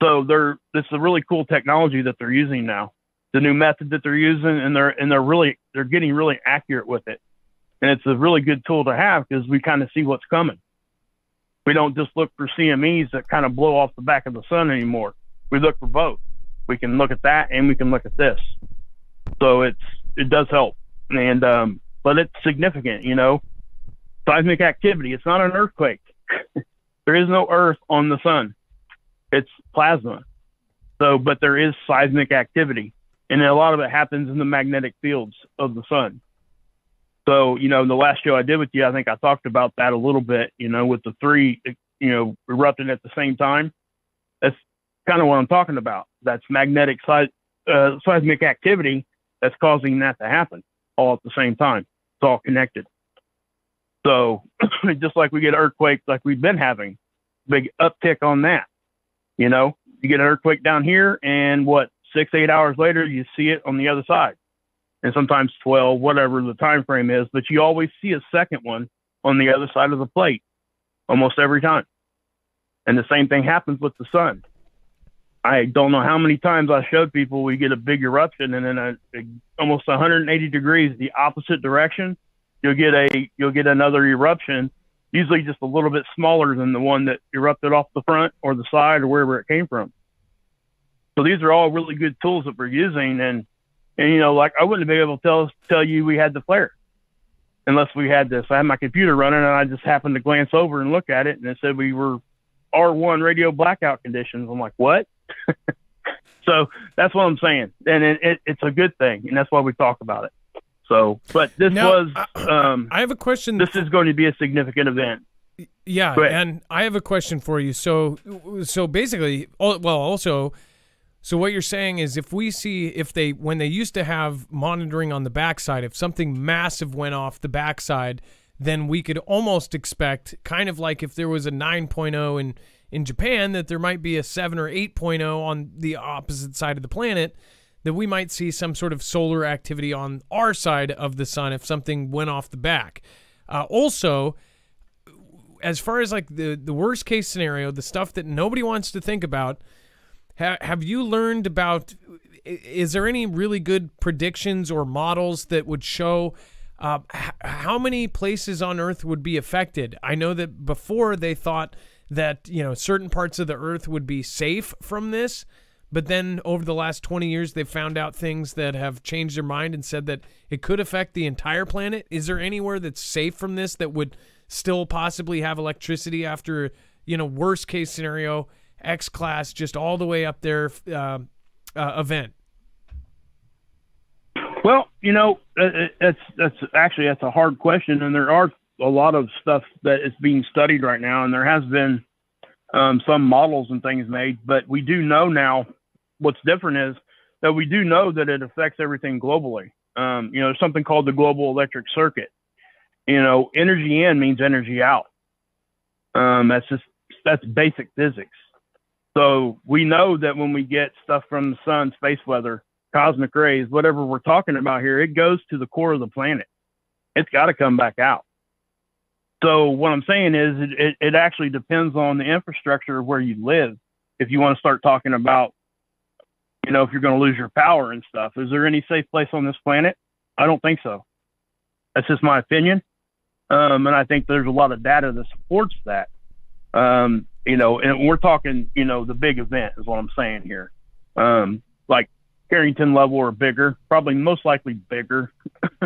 S3: So they're is a really cool technology that they're using now. The new method that they're using, and they're and they're really they're getting really accurate with it. And it's a really good tool to have because we kind of see what's coming. We don't just look for CMEs that kind of blow off the back of the sun anymore. We look for both. We can look at that and we can look at this. So it's it does help and um, but it's significant. You know, seismic activity. It's not an earthquake. there is no earth on the sun. It's plasma. So, but there is seismic activity, and a lot of it happens in the magnetic fields of the sun. So, you know, in the last show I did with you, I think I talked about that a little bit. You know, with the three, you know, erupting at the same time. That's kind of what I'm talking about. That's magnetic uh, seismic activity that's causing that to happen all at the same time. It's all connected. So just like we get earthquakes like we've been having, big uptick on that. You know, you get an earthquake down here and what, six, eight hours later, you see it on the other side. And sometimes 12, whatever the time frame is, but you always see a second one on the other side of the plate almost every time. And the same thing happens with the sun. I don't know how many times I showed people we get a big eruption and then a, a, almost 180 degrees the opposite direction, you'll get a you'll get another eruption usually just a little bit smaller than the one that erupted off the front or the side or wherever it came from. So these are all really good tools that we're using, and and you know, like I wouldn't be able to tell tell you we had the flare unless we had this. I had my computer running, and I just happened to glance over and look at it, and it said we were R1 radio blackout conditions. I'm like, what? so that's what I'm saying, and it, it, it's a good thing, and that's why we talk about it. So, but this
S1: Now,
S3: was, um,
S1: I have a question.
S3: this is going to be a significant event.
S1: Yeah, and I have a question for you. So, so basically, well, also, so what you're saying is, if we see if they when they used to have monitoring on the backside, if something massive went off the backside, then we could almost expect, kind of like if there was a 9.0 in in Japan, that there might be a 7 or 8.0 on the opposite side of the planet. That we might see some sort of solar activity on our side of the sun if something went off the back. Uh, also, as far as like the the worst case scenario, the stuff that nobody wants to think about, ha- have you learned about? Is there any really good predictions or models that would show uh, h- how many places on Earth would be affected? I know that before they thought that you know certain parts of the Earth would be safe from this. But then over the last 20 years, they've found out things that have changed their mind and said that it could affect the entire planet. Is there anywhere that's safe from this that would still possibly have electricity after, you know, worst case scenario, X class, just all the way up there uh, uh, event?
S3: Well, you know, uh, uh, that's that's actually that's a hard question, and there are a lot of stuff that is being studied right now, and there has been um, some models and things made. But we do know now what's different is that we do know that it affects everything globally. Um, you know, something called the global electric circuit. You know, energy in means energy out. Um, that's just that's basic physics. So we know that when we get stuff from the sun, space weather, cosmic rays, whatever we're talking about here, it goes to the core of the planet. It's got to come back out. So what I'm saying is it, it, it actually depends on the infrastructure of where you live. If you want to start talking about, you know, if you're going to lose your power and stuff, is there any safe place on this planet? I don't think so. That's just my opinion. Um, and I think there's a lot of data that supports that. Um, you know, and we're talking, you know, the big event is what I'm saying here. Um, like Carrington level or bigger, probably most likely bigger.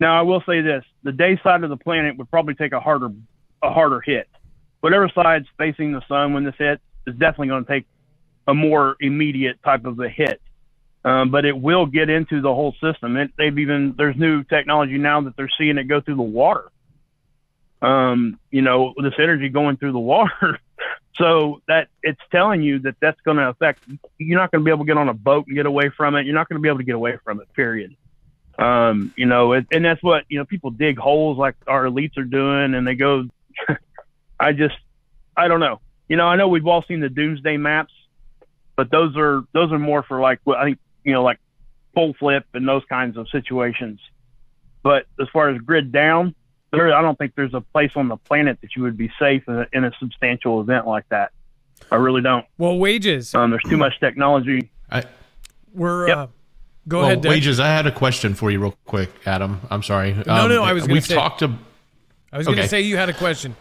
S3: now I will say this: the day side of the planet would probably take a harder a harder hit. Whatever side's facing the sun when this hits is definitely going to take a more immediate type of a hit. Um, but it will get into the whole system. It, they've even there's new technology now that they're seeing it go through the water. Um, you know, this energy going through the water. So that it's telling you that that's going to affect. You're not going to be able to get on a boat and get away from it. You're not going to be able to get away from it. Period. Um, you know, it, and that's what you know. People dig holes like our elites are doing, and they go. I just, I don't know. You know, I know we've all seen the doomsday maps, but those are those are more for like I think you know, like full flip and those kinds of situations. But as far as grid down, there, I don't think there's a place on the planet that you would be safe in a, in a substantial event like that. I really don't.
S1: Well, wages.
S3: Um, there's too much technology.
S2: I,
S1: We're
S3: Yep.
S1: uh, go
S2: well,
S1: ahead. Dad.
S2: wages. I had a question for you, real quick, Adam. I'm sorry. Um,
S1: No, no, I was
S2: We've
S1: say-
S2: talked to.
S1: I was going to
S2: okay.
S1: say you had a question.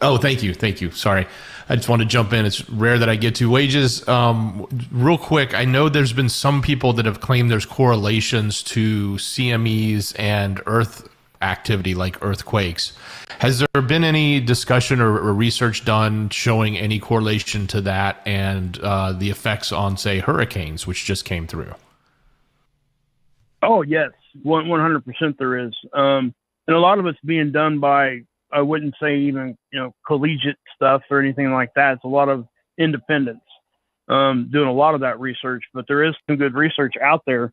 S2: Oh, thank you, thank you. Sorry, I just want to jump in. It's rare that I get to wages. Um, real quick, I know there's been some people that have claimed there's correlations to CMEs and Earth activity, like earthquakes. Has there been any discussion or, or research done showing any correlation to that and uh, the effects on, say, hurricanes, which just came through?
S3: Oh yes, one hundred percent there is, um, and a lot of it's being done by I wouldn't say even you know collegiate stuff or anything like that. It's a lot of independents um, doing a lot of that research, but there is some good research out there,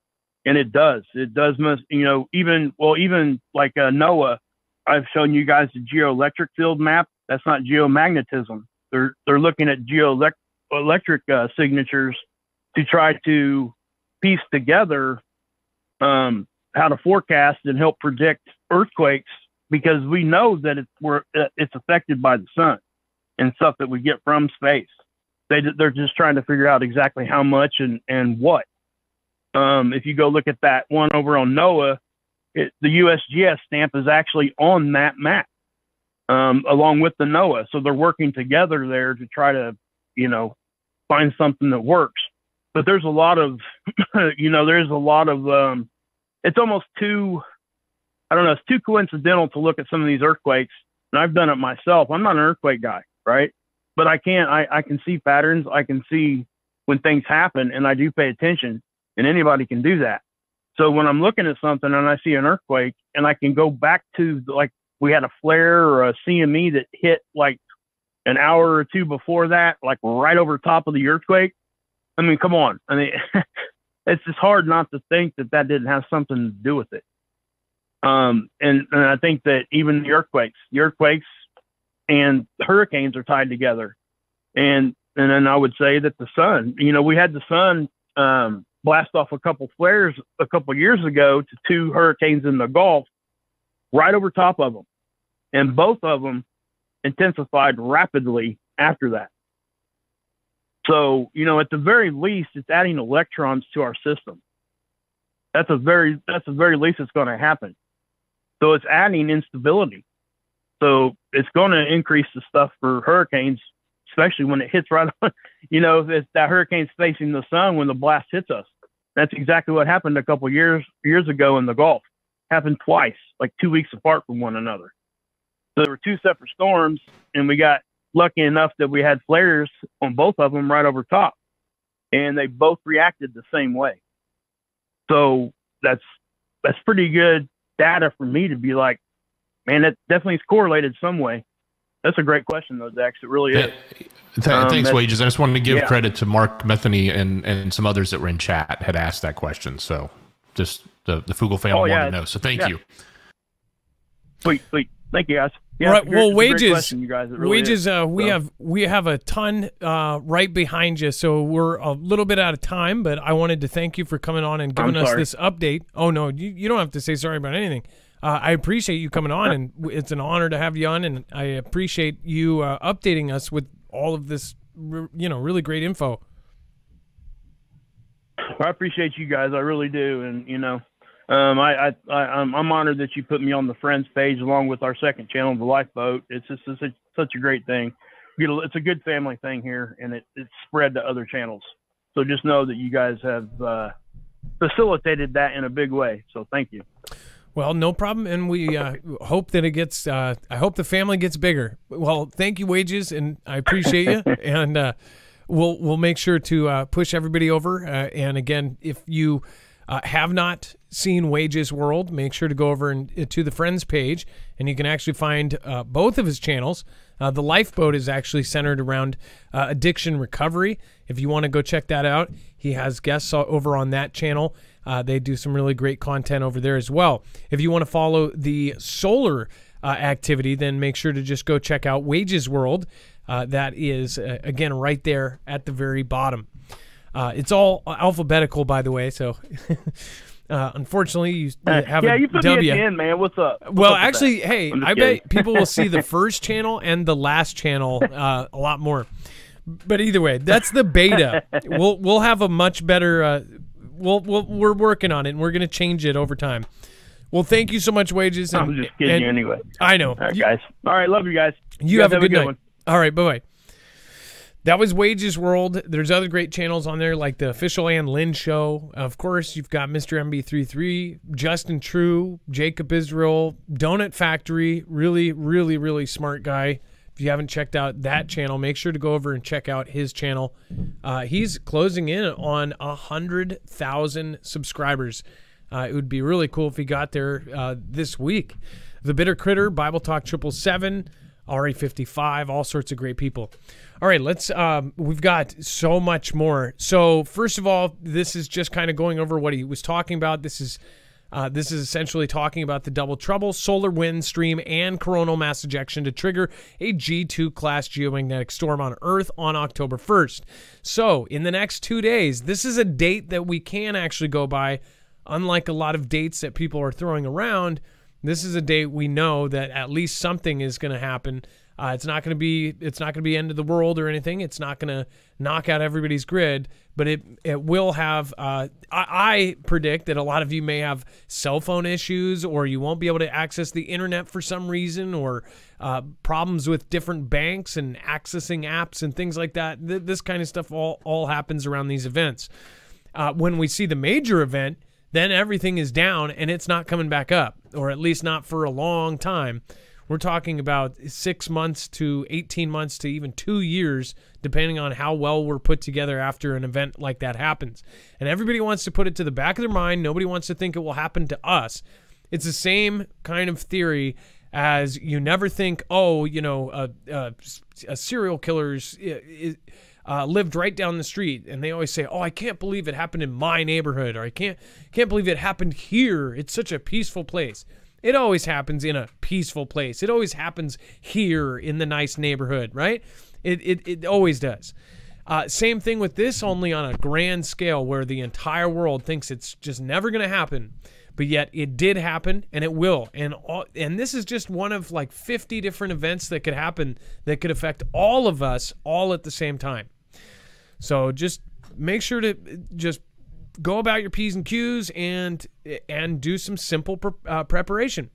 S3: and it does it does you know even well even like uh, NOAA, I've shown you guys the geoelectric field map. That's not geomagnetism. They're they're looking at geoelectric uh, signatures to try to piece together um, how to forecast and help predict earthquakes because we know that it's we're, uh, it's affected by the sun and stuff that we get from space. They they're just trying to figure out exactly how much and and what. Um, if you go look at that one over on NOAA, it, the USGS stamp is actually on that map. um, along with the NOAA. So they're working together there to try to, you know, find something that works. But there's a lot of, you know, there's a lot of, um, it's almost too, I don't know, it's too coincidental to look at some of these earthquakes. And I've done it myself. I'm not an earthquake guy, right? But I can't, I, I can see patterns. I can see when things happen and I do pay attention and anybody can do that. So when I'm looking at something and I see an earthquake and I can go back to like we had a flare or a CME that hit like an hour or two before that, like right over top of the earthquake. I mean, come on. I mean, it's just hard not to think that that didn't have something to do with it. Um, and, and I think that even the earthquakes, the earthquakes and hurricanes are tied together. And, and then I would say that the sun, you know, we had the sun, um, blast off a couple flares a couple years ago to two hurricanes in the Gulf right over top of them. And both of them intensified rapidly after that. So, you know, at the very least, it's adding electrons to our system. That's a very, that's the very least it's going to happen. So it's adding instability. So it's going to increase the stuff for hurricanes, especially when it hits right on, you know, if that hurricane's facing the sun when the blast hits us. That's exactly what happened a couple years years ago in the Gulf. Happened twice, like two weeks apart from one another. So there were two separate storms, and we got lucky enough that we had flares on both of them right over top, and they both reacted the same way. So that's that's pretty good data for me to be like, man, it definitely is correlated some way. That's a great question, though, Zach. It really is.
S2: Th- um, thanks, Wages. I just wanted to give yeah. credit to Mark Metheny and, and some others that were in chat had asked that question. So just the, the Foogle family oh, yeah. wanted to know. So thank yeah. you.
S3: Sweet, sweet. Thank you, guys.
S1: Yeah, right. Well, wages, really wages. Uh, we so. have we have a ton uh, right behind you, so we're a little bit out of time. But I wanted to thank you for coming on and giving us this update. Oh no, you, you don't have to say sorry about anything. Uh, I appreciate you coming on, and it's an honor to have you on, and I appreciate you uh, updating us with all of this, you know, really great info.
S3: I appreciate you guys. I really do, and you know, um, I, I, I am honored that you put me on the friends page along with our second channel, the Lifeboat. It's just it's such, such a great thing. It's a good family thing here, and it, it's spread to other channels. So just know that you guys have uh, facilitated that in a big way. So thank you.
S1: Well, no problem, and we uh, hope that it gets. Uh, I hope the family gets bigger. Well, thank you, wages, and I appreciate you, and uh, we'll we'll make sure to uh, push everybody over. Uh, and again, if you uh, have not seen Wages World, make sure to go over and, to the Friends page, and you can actually find both of his channels. the Lifeboat is actually centered around addiction recovery. If you want to go check that out, he has guests over on that channel. Uh, they do some really great content over there as well. If you want to follow the solar uh, activity, then make sure to just go check out Wages World. Uh, that is, uh, again, right there at the very bottom. Uh, it's all alphabetical, by the way, so. Uh, unfortunately, you have
S3: yeah, you put
S1: W.
S3: me at 10, man. What's up? What's
S1: well,
S3: up
S1: actually, hey, I kidding. bet people will see the first channel and the last channel uh, a lot more. But either way, that's the beta. we'll we'll have a much better uh, we'll, we'll we're working on it, and we're going to change it over time. Well, thank you so much, wages.
S3: And, I'm just kidding and, you anyway.
S1: I know,
S3: All right, guys. All right, love you guys.
S1: You, you have, have, a good, good night. One. All right, bye bye. That was Wages World. There's other great channels on there, like the official Ann Lynn Show. Of course, you've got Mr. MB33, Justin True, Jacob Israel, Donut Factory. Really, really, really smart guy. If you haven't checked out that channel, make sure to go over and check out his channel. Uh, he's closing in on a hundred thousand subscribers. Uh, it would be really cool if he got there uh, this week. The Bitter Critter, Bible Talk Triple Seven, RE55, all sorts of great people. All right, let's. Um, we've got so much more. So first of all, this is just kind of going over what he was talking about. This is uh, this is essentially talking about the double trouble, solar wind stream, and coronal mass ejection to trigger a G2 class geomagnetic storm on Earth on October 1st. So, in the next two days, this is a date that we can actually go by. Unlike a lot of dates that people are throwing around, this is a date we know that at least something is going to happen Uh, it's not going to be it's not going to be end of the world or anything. It's not going to knock out everybody's grid, but it it will have. Uh, I, I predict that a lot of you may have cell phone issues, or you won't be able to access the internet for some reason, or uh, problems with different banks and accessing apps and things like that. Th- this kind of stuff all all happens around these events. Uh, when we see the major event, then everything is down and it's not coming back up, or at least not for a long time. We're talking about six months to 18 months to even two years, depending on how well we're put together after an event like that happens. And everybody wants to put it to the back of their mind. Nobody wants to think it will happen to us. It's the same kind of theory as you never think, oh, you know, a, a, a serial killer's. Uh, lived right down the street, and they always say, "Oh, I can't believe it happened in my neighborhood," or "I can't can't believe it happened here. It's such a peaceful place." It always happens in a peaceful place. It always happens here in the nice neighborhood, right? It, it, it always does. Uh, same thing with this, only on a grand scale where the entire world thinks it's just never going to happen. But yet it did happen and it will. And all, and this is just one of like 50 different events that could happen that could affect all of us all at the same time. So just make sure to just go about your p's and q's and and do some simple pre- uh, preparation.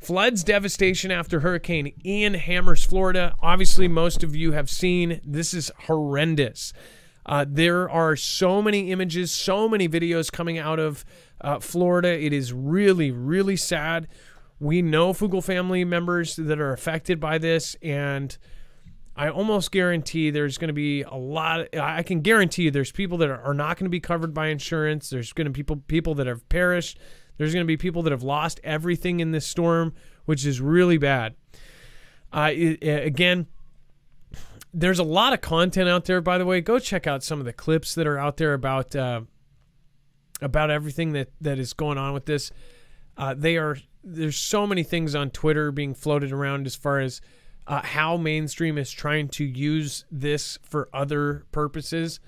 S1: Floods, devastation after Hurricane Ian hammers Florida. Obviously, most of you have seen this is horrendous. Uh, there are so many images, so many videos coming out of uh, Florida. It is really, really sad. We know Foogle family members that are affected by this, and I almost guarantee there's going to be a lot. Of, I can guarantee you there's people that are, are not going to be covered by insurance. There's going to be people people that have perished. There's going to be people that have lost everything in this storm, which is really bad. Uh, it, again, there's a lot of content out there. By the way, go check out some of the clips that are out there about uh, about everything that that is going on with this. Uh, they are there's so many things on Twitter being floated around as far as uh, how mainstream is trying to use this for other purposes.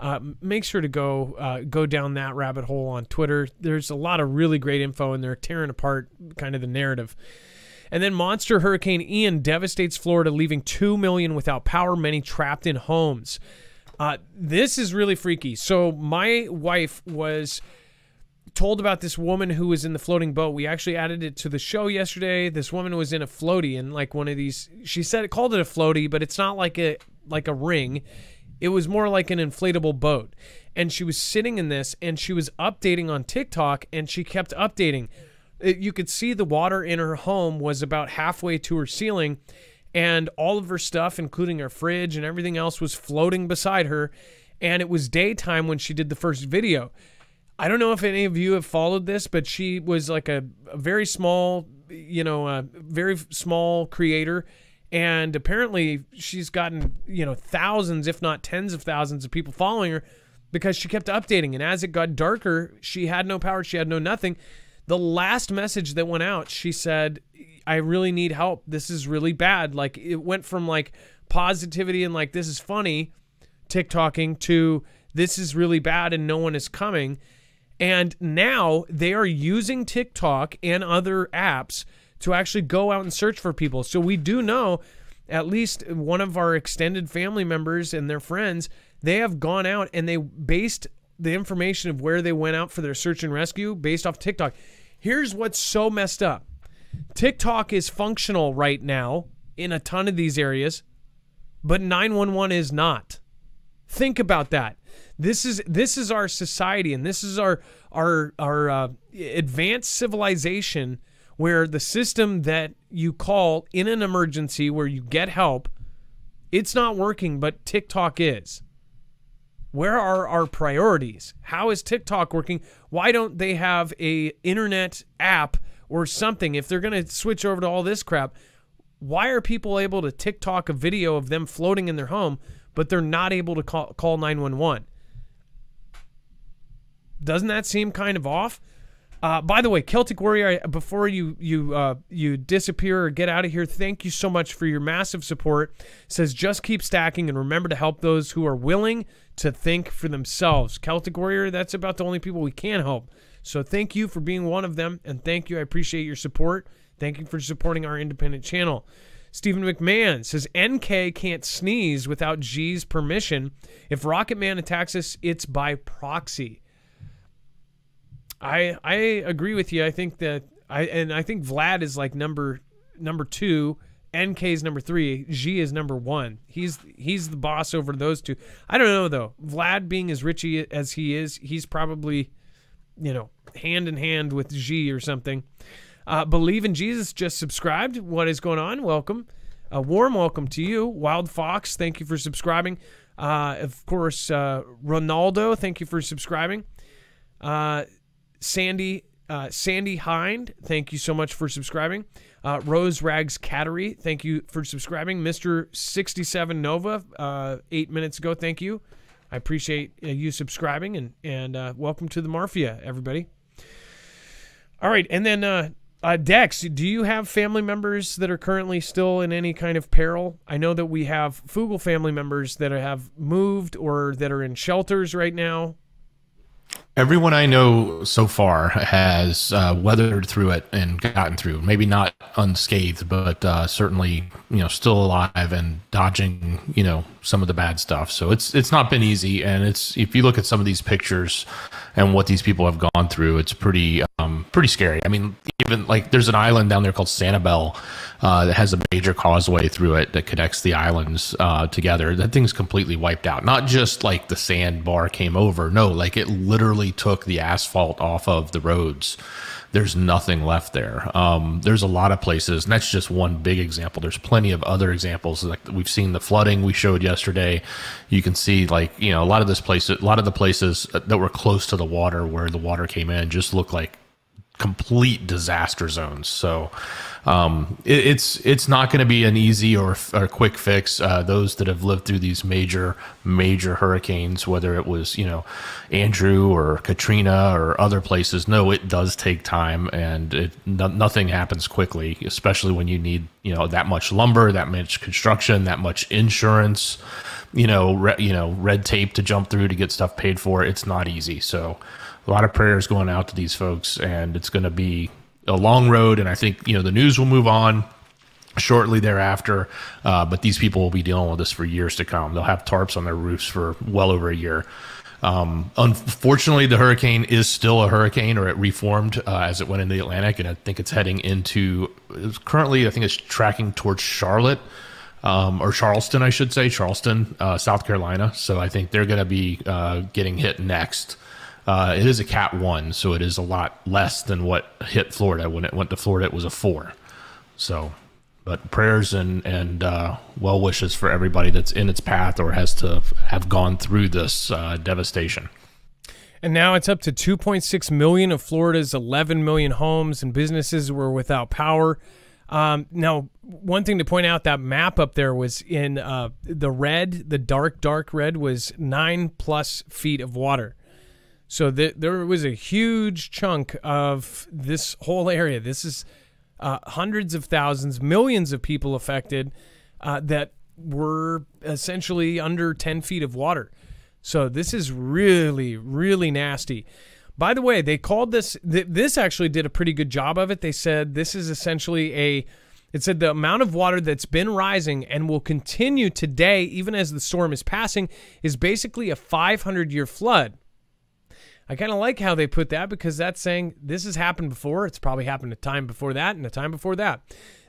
S1: Uh, make sure to go uh, go down that rabbit hole on Twitter. There's a lot of really great info, and they're tearing apart kind of the narrative. And then monster hurricane Ian devastates Florida, leaving two million without power, many trapped in homes. Uh, this is really freaky. So my wife was told about this woman who was in the floating boat. We actually added it to the show yesterday. This woman was in a floaty and like one of these. She said it called it a floaty, but it's not like a like a ring. It was more like an inflatable boat. And she was sitting in this and she was updating on TikTok and she kept updating. It, you could see the water in her home was about halfway to her ceiling and all of her stuff including her fridge and everything else was floating beside her and it was daytime when she did the first video I don't know if any of you have followed this, but she was like a, a very small, you know, a very small creator. And apparently she's gotten, you know, thousands, if not tens of thousands of people following her because she kept updating. And as it got darker, she had no power, she had no nothing. The last message that went out, she said, I really need help. This is really bad. Like it went from like positivity and like, this is funny, TikToking to this is really bad and no one is coming and now they are using TikTok and other apps to actually go out and search for people. So we do know at least one of our extended family members and their friends, they have gone out and they based the information of where they went out for their search and rescue based off TikTok. Here's what's so messed up TikTok is functional right now in a ton of these areas, but 911 is not. Think about that. This is this is our society, and this is our our our uh, advanced civilization, where the system that you call in an emergency, where you get help, it's not working, but TikTok is. Where are our priorities? How is TikTok working? Why don't they have a internet app or something? If they're going to switch over to all this crap, why are people able to TikTok a video of them floating in their home, but they're not able to call, call 911? Doesn't that seem kind of off? Uh, by the way, Celtic Warrior, before you you uh, you disappear or get out of here, thank you so much for your massive support. Says just keep stacking and remember to help those who are willing to think for themselves. Celtic Warrior, that's about the only people we can help. So thank you for being one of them, and thank you. I appreciate your support. Thank you for supporting our independent channel. Stephen McMahon says NK can't sneeze without G's permission. If Rocket Man attacks us, it's by proxy. I I agree with you. I think that I and I think Vlad is like number number two. NK is number three. G is number one. He's he's the boss over those two. I don't know though. Vlad being as richy as he is, he's probably, you know, hand in hand with G or something. Uh, Believe in Jesus just subscribed. What is going on? Welcome. A warm welcome to you. Wild Fox, thank you for subscribing. Uh, of course, uh, Ronaldo, thank you for subscribing. Sandy uh, Sandy Hind, thank you so much for subscribing. Uh, Rose Rags Cattery, thank you for subscribing. Mr. 67 Nova, uh, eight minutes ago, thank you. I appreciate uh, you subscribing and, and uh, welcome to the Marfia, everybody. All right, and then uh, uh, Dex, do you have family members that are currently still in any kind of peril? I know that we have Foogle family members that have moved or that are in shelters right now.
S2: Everyone I know so far has uh, weathered through it and gotten through. Maybe not unscathed, but uh, certainly you know still alive and dodging you know some of the bad stuff. So it's it's not been easy, and it's if you look at some of these pictures and what these people have gone through, it's pretty um, pretty scary. I mean, even like there's an island down there called Sanibel uh, that has a major causeway through it that connects the islands uh, together. That thing's completely wiped out. Not just like the sandbar came over. No, like it literally took the asphalt off of the roads. There's nothing left there. Um, there's a lot of places, and that's just one big example. There's plenty of other examples. Like we've seen the flooding we showed yesterday. You can see like you know a lot of this place, a lot of the places that were close to the water where the water came in just look like complete disaster zones. So um, it, it's it's not going to be an easy or, or quick fix. Uh, those that have lived through these major major hurricanes, whether it was you know Andrew or Katrina or other places, no, it does take time, and it, no, nothing happens quickly, especially when you need you know that much lumber, that much construction, that much insurance. You know, re, you know, red tape to jump through to get stuff paid for. It's not easy. So, a lot of prayers going out to these folks, and it's going to be a long road. And I think you know the news will move on shortly thereafter. Uh, but these people will be dealing with this for years to come. They'll have tarps on their roofs for well over a year. Um, unfortunately, the hurricane is still a hurricane, or it reformed uh, as it went into the Atlantic, and I think it's heading into. It's currently, I think it's tracking towards Charlotte. Um, or Charleston, I should say, Charleston, uh, South Carolina. So I think they're going to be uh, getting hit next. Uh, it is a Cat one, so it is a lot less than what hit Florida. When it went to Florida, it was a four. So, but prayers and and uh, well wishes for everybody that's in its path or has to have gone through this uh, devastation.
S1: And now it's up to 2.6 million of Florida's 11 million homes and businesses were without power. Um, now, one thing to point out that map up there was in uh, the red, the dark, dark red was nine plus feet of water. So th- there was a huge chunk of this whole area. This is uh, hundreds of thousands, millions of people affected uh, that were essentially under 10 feet of water. So this is really, really nasty. By the way, they called this, th- this actually did a pretty good job of it. They said this is essentially a, it said the amount of water that's been rising and will continue today, even as the storm is passing, is basically a 500 year flood. I kind of like how they put that because that's saying this has happened before. It's probably happened a time before that and a time before that.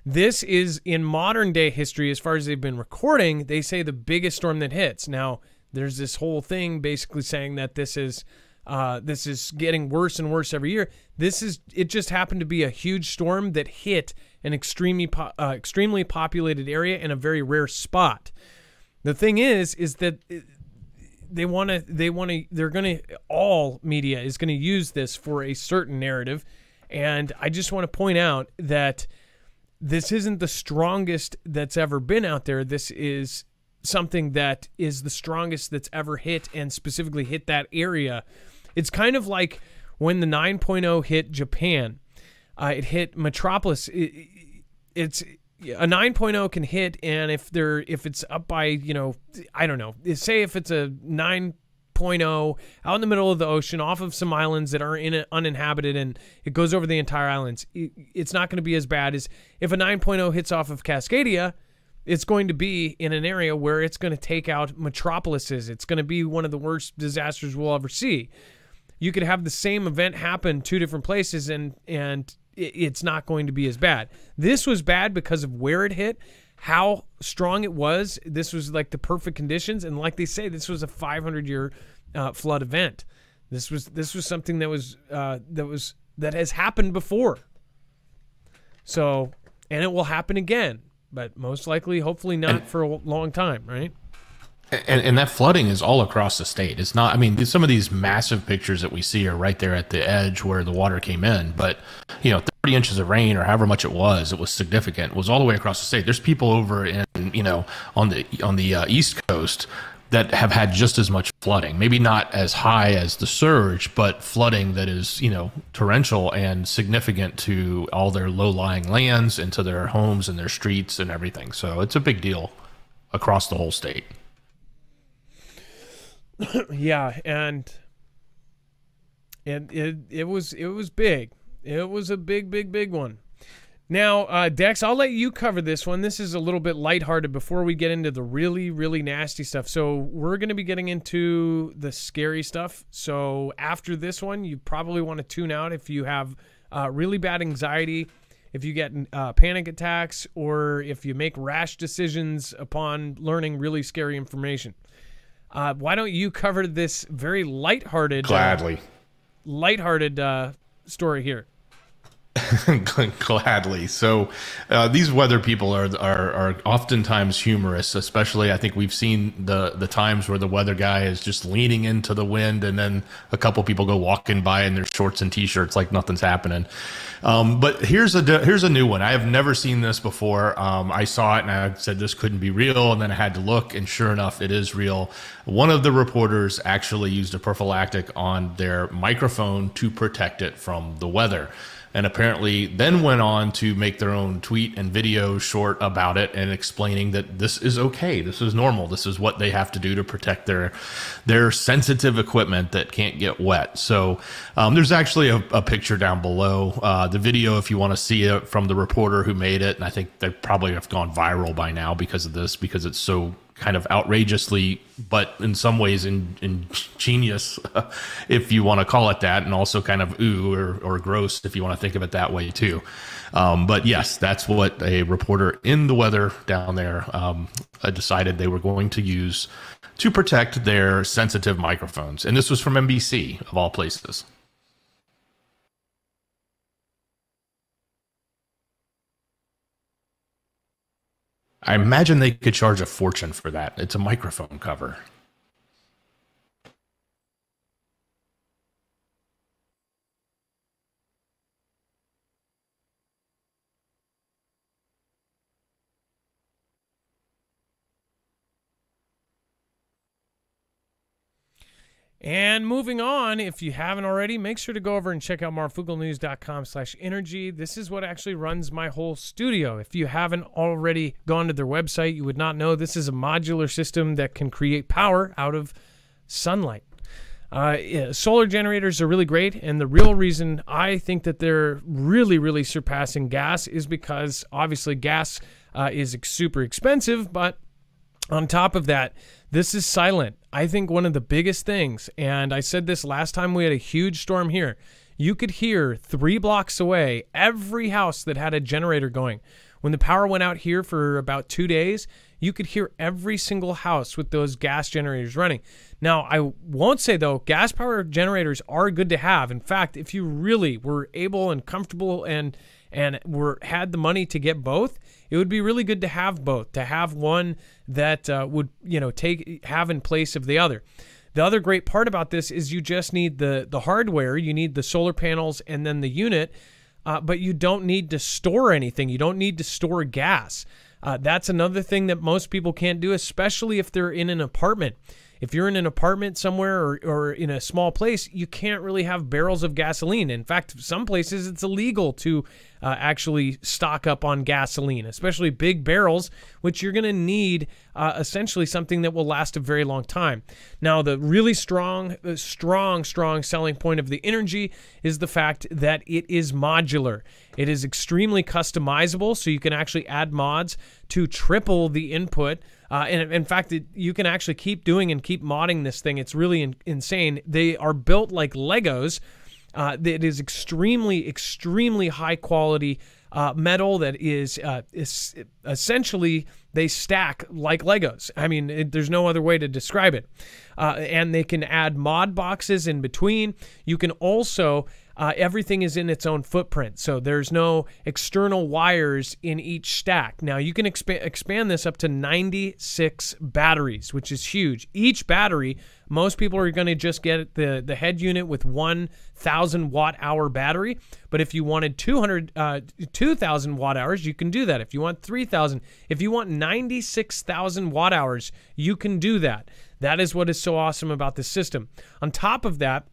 S1: This is in modern day history, as far as they've been recording, they say the biggest storm that hits. Now, there's this whole thing basically saying that this is uh, this is getting worse and worse every year. This is it just happened to be a huge storm that hit an extremely po- uh, extremely populated area in a very rare spot. The thing is, is that they want to they want to they're going to all media is going to use this for a certain narrative. And i just want to point out that this isn't the strongest that's ever been out there. This is something that is the strongest that's ever hit and specifically hit that area. It's kind of like when the 9.0 hit japan. Uh, it hit metropolis. It, it's a 9.0 can hit and if they're if it's up by you know i don't know say if it's a 9 out in the middle of the ocean off of some islands that are in uninhabited and it goes over the entire islands, it's not going to be as bad as if a 9.0 hits off of Cascadia. It's going to be in an area where it's going to take out metropolises. It's going to be one of the worst disasters we'll ever see. You could have the same event happen two different places and and it's not going to be as bad. This was bad because of where it hit how strong it was. This was like the perfect conditions, and like they say, this was a 500 year uh, flood event. This was this was something that was uh, that was that has happened before. So, and it will happen again, but most likely, hopefully, not for a long time, right?
S2: And, and, that flooding is all across the state. It's not. I mean, some of these massive pictures that we see are right there at the edge where the water came in. But you know, 30 inches of rain or however much it was, it was significant. It was all the way across the state. There's people over in you know on the on the uh, east coast that have had just as much flooding. Maybe not as high as the surge, but flooding that is you know torrential and significant to all their low lying lands, and to their homes and their streets and everything. So it's a big deal across the whole state.
S1: yeah, and and it it was it was big. It was a big, big, big one. Now, uh, Dex, I'll let you cover this one. This is a little bit lighthearted before we get into the really, really nasty stuff. So, we're going to be getting into the scary stuff. So, after this one, you probably want to tune out if you have uh, really bad anxiety, if you get uh, panic attacks, or if you make rash decisions upon learning really scary information. Uh, why don't you cover this very lighthearted,
S2: uh, gladly, uh,
S1: lighthearted uh, story here?
S2: Gladly. So, uh, these weather people are, are are oftentimes humorous. Especially, I think we've seen the the times where the weather guy is just leaning into the wind, and then a couple people go walking by in their shorts and t-shirts like nothing's happening. Um, but here's a here's a new one. I have never seen this before. Um, I saw it and I said this couldn't be real, and then I had to look, and sure enough, it is real. One of the reporters actually used a prophylactic on their microphone to protect it from the weather and apparently then went on to make their own tweet and video short about it and explaining that this is okay this is normal this is what they have to do to protect their their sensitive equipment that can't get wet. So um, there's actually a, a, picture down below. Uh, the video if you want to see it from the reporter who made it and i think they probably have gone viral by now because of this because it's so kind of outrageously, but in some ways in, ingenious, if you want to call it that, and also kind of ooh or, or gross if you want to think of it that way too. Um, but yes, that's what a reporter in the weather down there um, uh, decided they were going to use to protect their sensitive microphones. And this was from NBC, of all places. I imagine they could charge a fortune for that. It's a microphone cover.
S1: And moving on, if you haven't already, make sure to go over and check out marfooglenews.com slash inergy. This is what actually runs my whole studio. If you haven't already gone to their website, you would not know this is a modular system that can create power out of sunlight. Uh, yeah, solar generators are really great, and the real reason I think that they're really, really surpassing gas is because obviously gas uh, is super expensive, but on top of that, this is silent. I think one of the biggest things, and I said this last time we had a huge storm here, you could hear three blocks away every house that had a generator going. When the power went out here for about two days, you could hear every single house with those gas generators running. Now, I won't say though, gas power generators are good to have. In fact, if you really were able and comfortable and and were had the money to get both, it would be really good to have both. To have one that uh, would you know take have in place of the other. The other great part about this is you just need the the hardware. You need the solar panels and then the unit, uh, but you don't need to store anything. You don't need to store gas. Uh, that's another thing that most people can't do, especially if they're in an apartment. If you're in an apartment somewhere or, or in a small place, you can't really have barrels of gasoline. In fact, some places it's illegal to uh, actually stock up on gasoline, especially big barrels, which you're going to need uh, essentially something that will last a very long time. Now, the really strong, strong, strong selling point of the Inergy is the fact that it is modular. It is extremely customizable, so you can actually add mods to triple the input. Uh, and in fact, it, you can actually keep doing and keep modding this thing. It's really in, insane. They are built like Legos. Uh, it is extremely, extremely high quality uh, metal that is, uh, is essentially they stack like Legos. I mean, it, there's no other way to describe it. Uh, and they can add mod boxes in between. You can also uh, everything is in its own footprint. So there's no external wires in each stack. Now you can expa- expand this up to 96 batteries, which is huge. Each battery, most people are going to just get the, the head unit with 1,000 watt hour battery. But if you wanted 200, uh, 2,000 watt hours, you can do that. If you want 3,000, if you want 96,000 watt hours, you can do that. That is what is so awesome about this system. On top of that,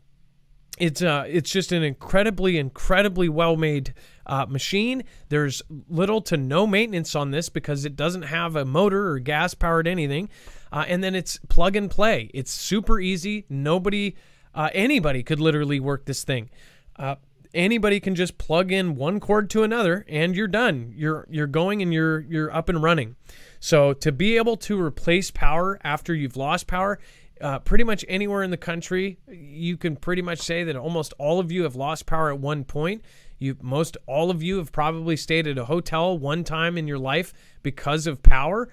S1: it's uh it's just an incredibly incredibly well made uh, machine. There's little to no maintenance on this because it doesn't have a motor or gas powered anything. Uh, and then it's plug and play. It's super easy. Nobody uh, anybody could literally work this thing. Uh, anybody can just plug in one cord to another and you're done. You're you're going and you're you're up and running. So to be able to replace power after you've lost power uh, pretty much anywhere in the country, you can pretty much say that almost all of you have lost power at one point. You most all of you have probably stayed at a hotel one time in your life because of power.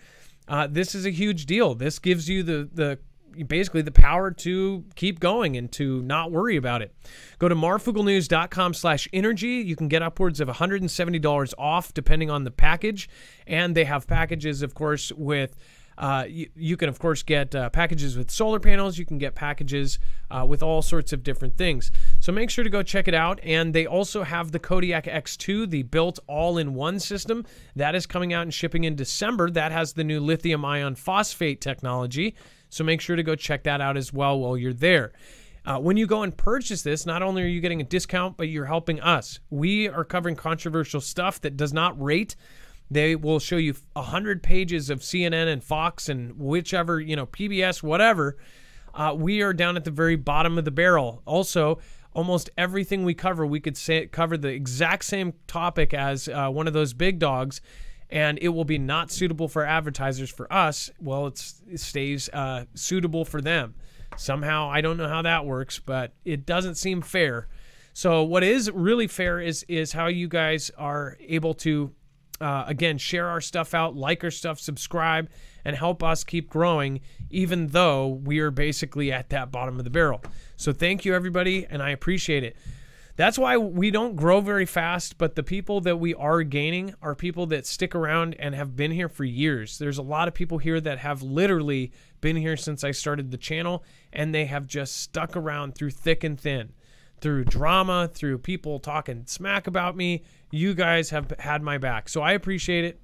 S1: Uh, this is a huge deal. This gives you the the basically the power to keep going and to not worry about it. Go to marfooglenews.com slash inergy. You can get upwards of $170 off depending on the package. And they have packages, of course, with uh, you, you, can, of course, get uh, packages with solar panels. You can get packages uh, with all sorts of different things. So make sure to go check it out. And they also have the Kodiak X2, the built all in one system. That is coming out and shipping in December. That has the new lithium ion phosphate technology. So make sure to go check that out as well while you're there. Uh, when you go and purchase this, not only are you getting a discount, but you're helping us. We are covering controversial stuff that does not rate. They will show you 100 pages of CNN and Fox and whichever, you know, PBS, whatever. Uh, we are down at the very bottom of the barrel. Also, almost everything we cover, we could say cover the exact same topic as uh, one of those big dogs, and it will be not suitable for advertisers. For us, well, it stays uh, suitable for them. Somehow, I don't know how that works, but it doesn't seem fair. So, what is really fair is is how you guys are able to uh, again, share our stuff out, like our stuff, subscribe, and help us keep growing, even though we are basically at that bottom of the barrel. So thank you, everybody, and I appreciate it. That's why we don't grow very fast, but the people that we are gaining are people that stick around and have been here for years. There's a lot of people here that have literally been here since I started the channel, and they have just stuck around through thick and thin through drama, through people talking smack about me. You guys have had my back. So I appreciate it.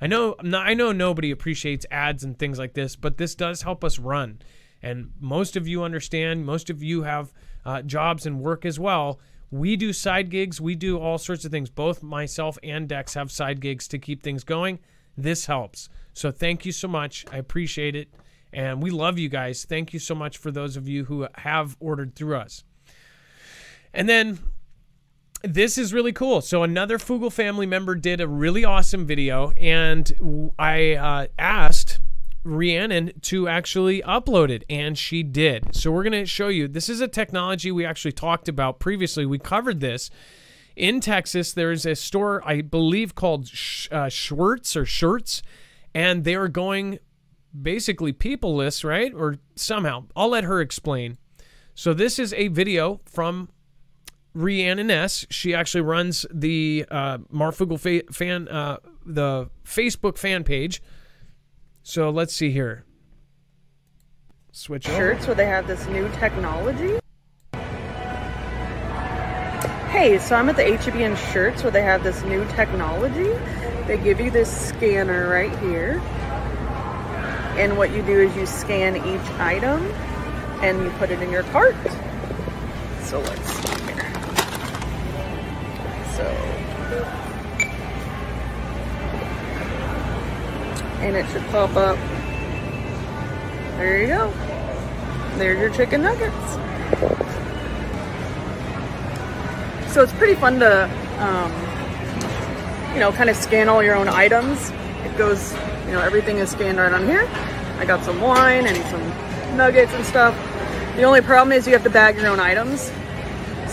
S1: I know I know nobody appreciates ads and things like this, but this does help us run. And most of you understand, most of you have uh, jobs and work as well. We do side gigs, we do all sorts of things. Both myself and Dex have side gigs to keep things going. This helps. So thank you so much. I appreciate it. And we love you guys. Thank you so much for those of you who have ordered through us. And then this is really cool. So another Foogle family member did a really awesome video, and I uh, asked Rhiannon to actually upload it, and she did. So we're going to show you. This is a technology we actually talked about previously. We covered this. In Texas, there's a store, I believe, called Sh- uh, Schwartz or Schertz, and they are going basically peopleless, right? Or somehow. I'll let her explain. So this is a video from Rhiannon S. She actually runs the uh, Marfoogle fa- fan, uh, the Facebook fan page. So let's see here. Switch
S4: shirts where they have this new technology. Hey, so I'm at the HEB Schertz where they have this new technology. They give you this scanner right here. And what you do is you scan each item and you put it in your cart. So let's see here. So, and it should pop up. There you go. There's your chicken nuggets. So it's pretty fun to, um, you know, kind of scan all your own items. It goes, you know, everything is scanned right on here. I got some wine and some nuggets and stuff. The only problem is you have to bag your own items.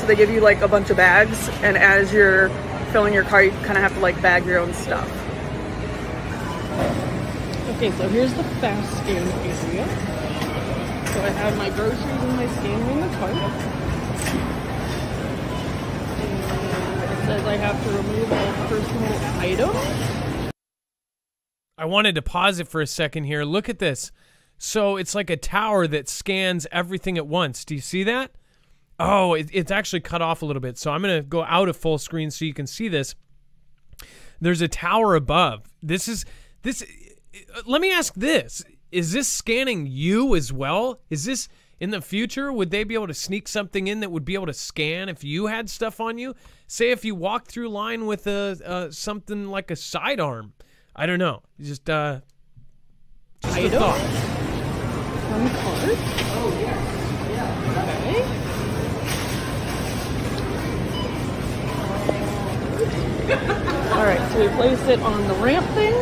S4: So they give you like a bunch of bags, and as you're filling your cart, you kind of have to like bag your own stuff. Okay, so here's the fast scan area. So I have my groceries and my scanner in the cart. And it says I have to remove all personal items.
S1: I wanted to pause it for a second here. Look at this. So it's like a tower that scans everything at once. Do you see that? Oh, it, it's actually cut off a little bit. So I'm going to go out of full screen so you can see this. There's a tower above. This is this. Let me ask this: Is this scanning you as well? Is this in the future? Would they be able to sneak something in that would be able to scan if you had stuff on you? Say if you walked through line with a uh, something like a sidearm. I don't know. Just uh, just a thought.
S4: One cart. Oh, yeah. Okay. All right, so we place it on the ramp thing,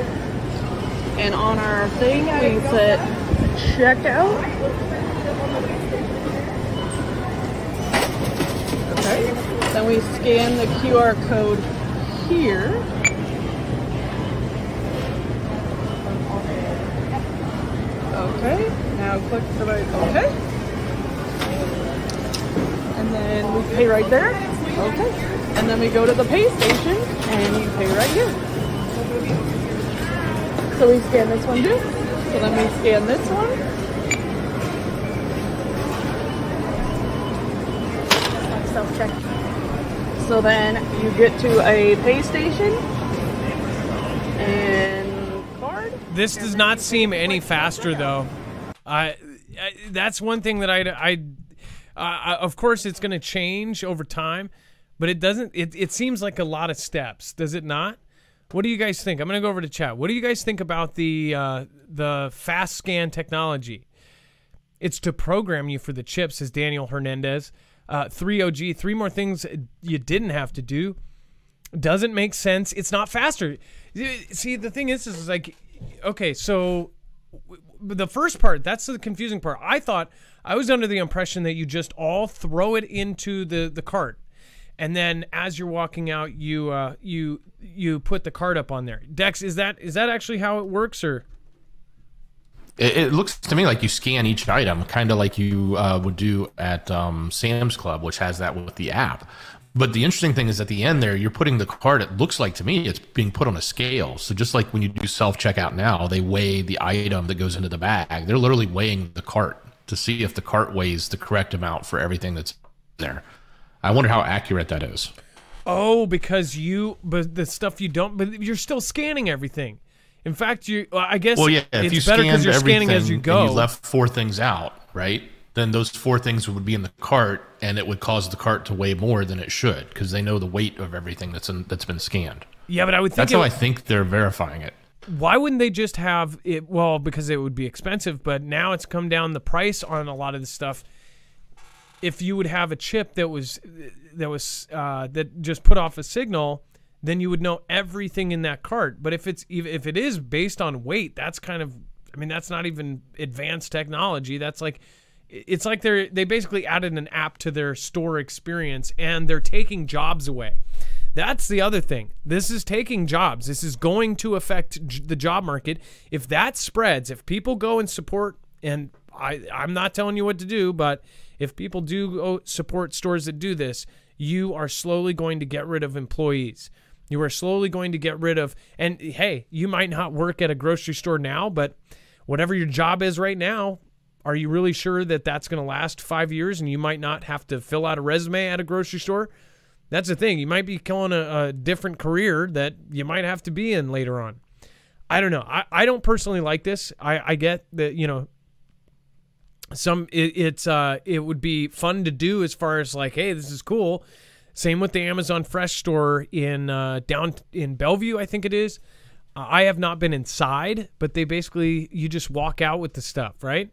S4: and on our thing we set checkout. Okay. Then we scan the QR code here. Okay. Now click the right. Okay. And then we pay right there. Okay. And then we go to the pay station and you pay right here. So we scan this one too. So then we scan this one. Self check. So then you get to a pay station and card.
S1: This does not seem any faster, though. I, I that's one thing that I, I, uh, of course, it's going to change over time, but it doesn't. It, it seems like a lot of steps, does it not? What do you guys think? I'm going to go over to chat. What do you guys think about the uh, the fast scan technology? It's to program you for the chip, says Daniel Hernandez. Uh, 3OG, three more things you didn't have to do. Doesn't make sense. It's not faster. See, the thing is, is like, okay, so the first part, that's the confusing part. I thought I was under the impression that you just all throw it into the the cart, and then as you're walking out, you uh, you you put the cart up on there. Dex, is that is that actually how it works, or?
S2: It, it looks to me like you scan each item, kind of like you uh, would do at um, Sam's Club, which has that with the app. But the interesting thing is at the end there, you're putting the cart. It looks like to me it's being put on a scale. So just like when you do self checkout now, they weigh the item that goes into the bag. They're literally weighing the cart to see if the cart weighs the correct amount for everything that's there. I wonder how accurate that is.
S1: Oh, because you, but the stuff you don't, but you're still scanning everything. In fact, you, I guess
S2: Well, yeah, if
S1: it's
S2: you
S1: better because you're scanning as you
S2: everything
S1: go.
S2: and you left four things out, right? Then those four things would be in the cart, and it would cause the cart to weigh more than it should because they know the weight of everything that's in, that's been scanned.
S1: yeah, but I would think
S2: That's
S1: it,
S2: how I think they're verifying it.
S1: why wouldn't they just have it? Well, because it would be expensive, but now it's come down the price on a lot of the stuff. If you would have a chip that was that was uh, that just put off a signal, then you would know everything in that cart. But if it's if it is based on weight, that's kind of I mean that's not even advanced technology. That's like it's like they're they basically added an app to their store experience and they're taking jobs away. That's the other thing. This is taking jobs. This is going to affect the job market. If that spreads, if people go and support, and I, I'm not telling you what to do, but if people do support stores that do this, you are slowly going to get rid of employees. You are slowly going to get rid of, and hey, you might not work at a grocery store now, but whatever your job is right now, are you really sure that that's going to last five years and you might not have to fill out a resume at a grocery store? That's the thing. You might be killing a, a different career that you might have to be in later on. I don't know. I, I don't personally like this. I, I get that, you know, some it, it's uh it would be fun to do as far as like, hey, this is cool. Same with the Amazon Fresh store in uh, down in Bellevue, I think it is. I have not been inside, but they basically you just walk out with the stuff, right?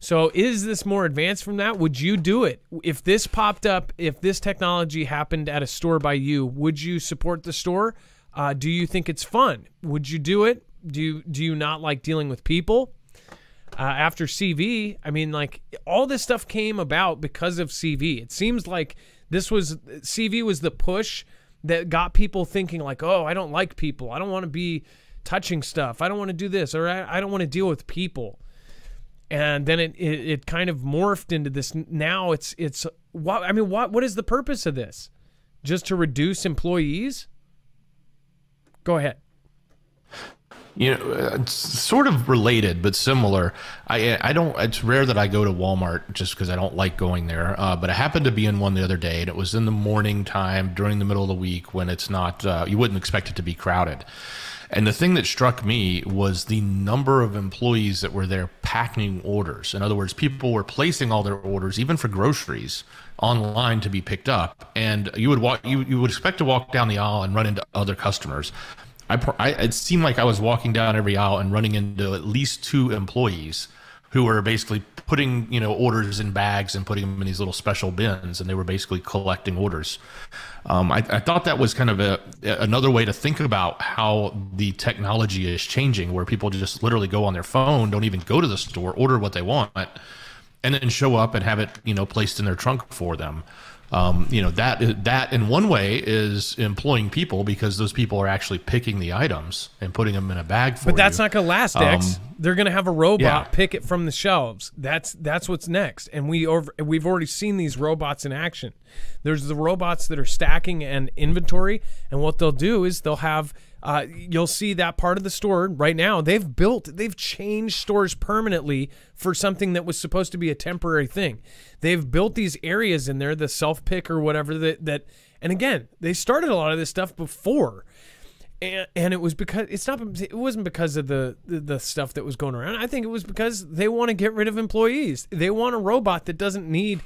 S1: So is this more advanced from that? Would you do it if this popped up? If this technology happened at a store by you, would you support the store? Uh, do you think it's fun? Would you do it? Do you do you not like dealing with people? Uh, after CV, I mean, like all this stuff came about because of CV. It seems like this was CV was the push that got people thinking like, oh, I don't like people. I don't want to be touching stuff. I don't want to do this, or I, I don't want to deal with people. And then it, it, it kind of morphed into this. Now it's it's what I mean. What what is the purpose of this? Just to reduce employees? Go ahead
S2: you know, it's sort of related but similar. I I don't. It's rare that I go to Walmart just because I don't like going there. Uh, but I happened to be in one the other day, and it was in the morning time during the middle of the week when it's not. Uh, you wouldn't expect it to be crowded. And the thing that struck me was the number of employees that were there packing orders. In other words, people were placing all their orders, even for groceries, online to be picked up. And you would walk, you, you would expect to walk down the aisle and run into other customers. I, I, it seemed like I was walking down every aisle and running into at least two employees who were basically putting you know orders in bags and putting them in these little special bins, and they were basically collecting orders. Um, I, I, thought that was kind of a, another way to think about how the technology is changing, where people just literally go on their phone, don't even go to the store, order what they want, and then show up and have it you know placed in their trunk for them um, you know that that in one way is employing people because those people are actually picking the items and putting them in a bag for
S1: But that's
S2: you.
S1: not going to last, Dex. Um, They're going to have a robot
S2: yeah.
S1: pick it from the shelves. That's that's what's next, and we over, we've already seen these robots in action. There's the robots that are stacking and inventory, and what they'll do is they'll have uh, you'll see that part of the store right now. They've built, they've changed stores permanently for something that was supposed to be a temporary thing. They've built these areas in there, the self pick or whatever that that. And again, they started a lot of this stuff before. And, and it was because it's not it wasn't because of the, the, the stuff that was going around. I think it was because they want to get rid of employees. They want a robot that doesn't need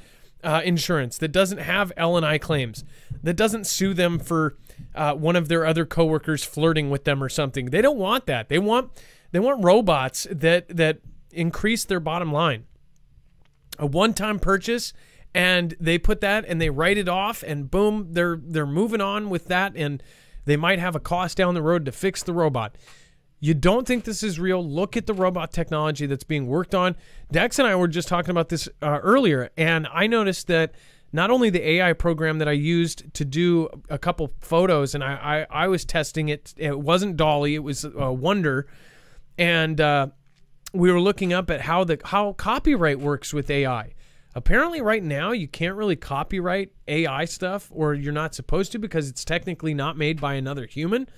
S1: uh, insurance, that doesn't have L and I claims, that doesn't sue them for uh, one of their other coworkers flirting with them or something. They don't want that. They want they want robots that that increase their bottom line. A one-time purchase and they put that and they write it off and boom, they're they're moving on with that and they might have a cost down the road to fix the robot. You don't think this is real? Look at the robot technology that's being worked on. Dex and I were just talking about this uh, earlier, and I noticed that not only the AI program that I used to do a couple photos, and I, I, I was testing it. It wasn't DALL-E, it was uh, Wonder, and uh, we were looking up at how the how copyright works with AI. Apparently, right now you can't really copyright AI stuff, or you're not supposed to because it's technically not made by another human.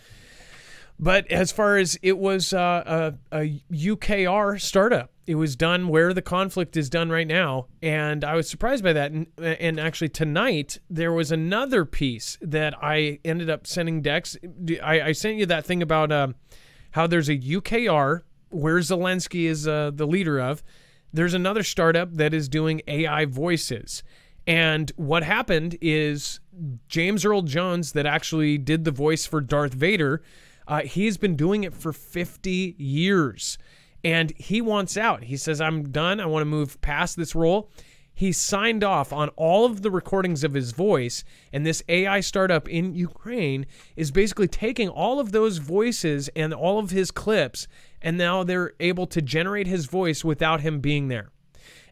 S1: But as far as it was uh, a, a UKR startup, it was done where the conflict is done right now, and I was surprised by that. And, and actually, tonight there was another piece that I ended up sending Dex. I, I sent you that thing about uh, how there's a UKR where Zelensky is uh, the leader of. There's another startup that is doing AI voices. And what happened is James Earl Jones, that actually did the voice for Darth Vader, uh, he's been doing it for 50 years and he wants out. He says, I'm done. I want to move past this role. He signed off on all of the recordings of his voice, and this AI startup in Ukraine is basically taking all of those voices and all of his clips, and now they're able to generate his voice without him being there.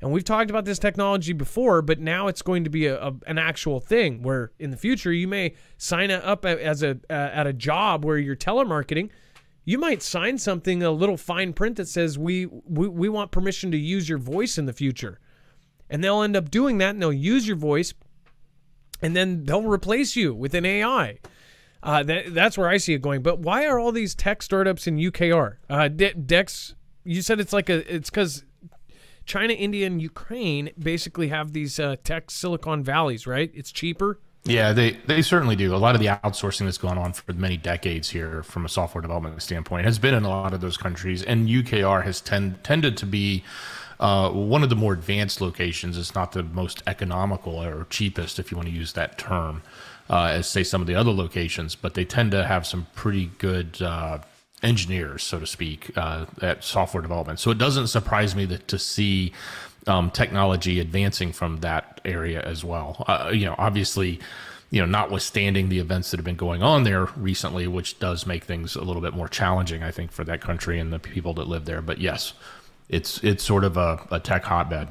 S1: And we've talked about this technology before, but now it's going to be a, a, an actual thing where in the future you may sign up as a uh, at a job where you're telemarketing. You might sign something a little fine print that says we, we we want permission to use your voice in the future. And they'll end up doing that and they'll use your voice and then they'll replace you with an AI. Uh, that, that's where I see it going. But why are all these tech startups in UKR? Uh, De- Dex, you said it's like a, it's because China, India, and Ukraine basically have these uh, tech silicon valleys, right? It's cheaper.
S2: Yeah, they, they certainly do. A lot of the outsourcing that's gone on for many decades here from a software development standpoint has been in a lot of those countries. And UKR has tend, tended to be uh, one of the more advanced locations. It's not the most economical or cheapest, if you want to use that term, uh, as say some of the other locations, but they tend to have some pretty good uh, engineers, so to speak, uh, at software development. So it doesn't surprise me that to see um, technology advancing from that area as well. Uh, you know, obviously, you know, notwithstanding the events that have been going on there recently, which does make things a little bit more challenging, I think, for that country and the people that live there. But yes, it's it's sort of a, a tech hotbed.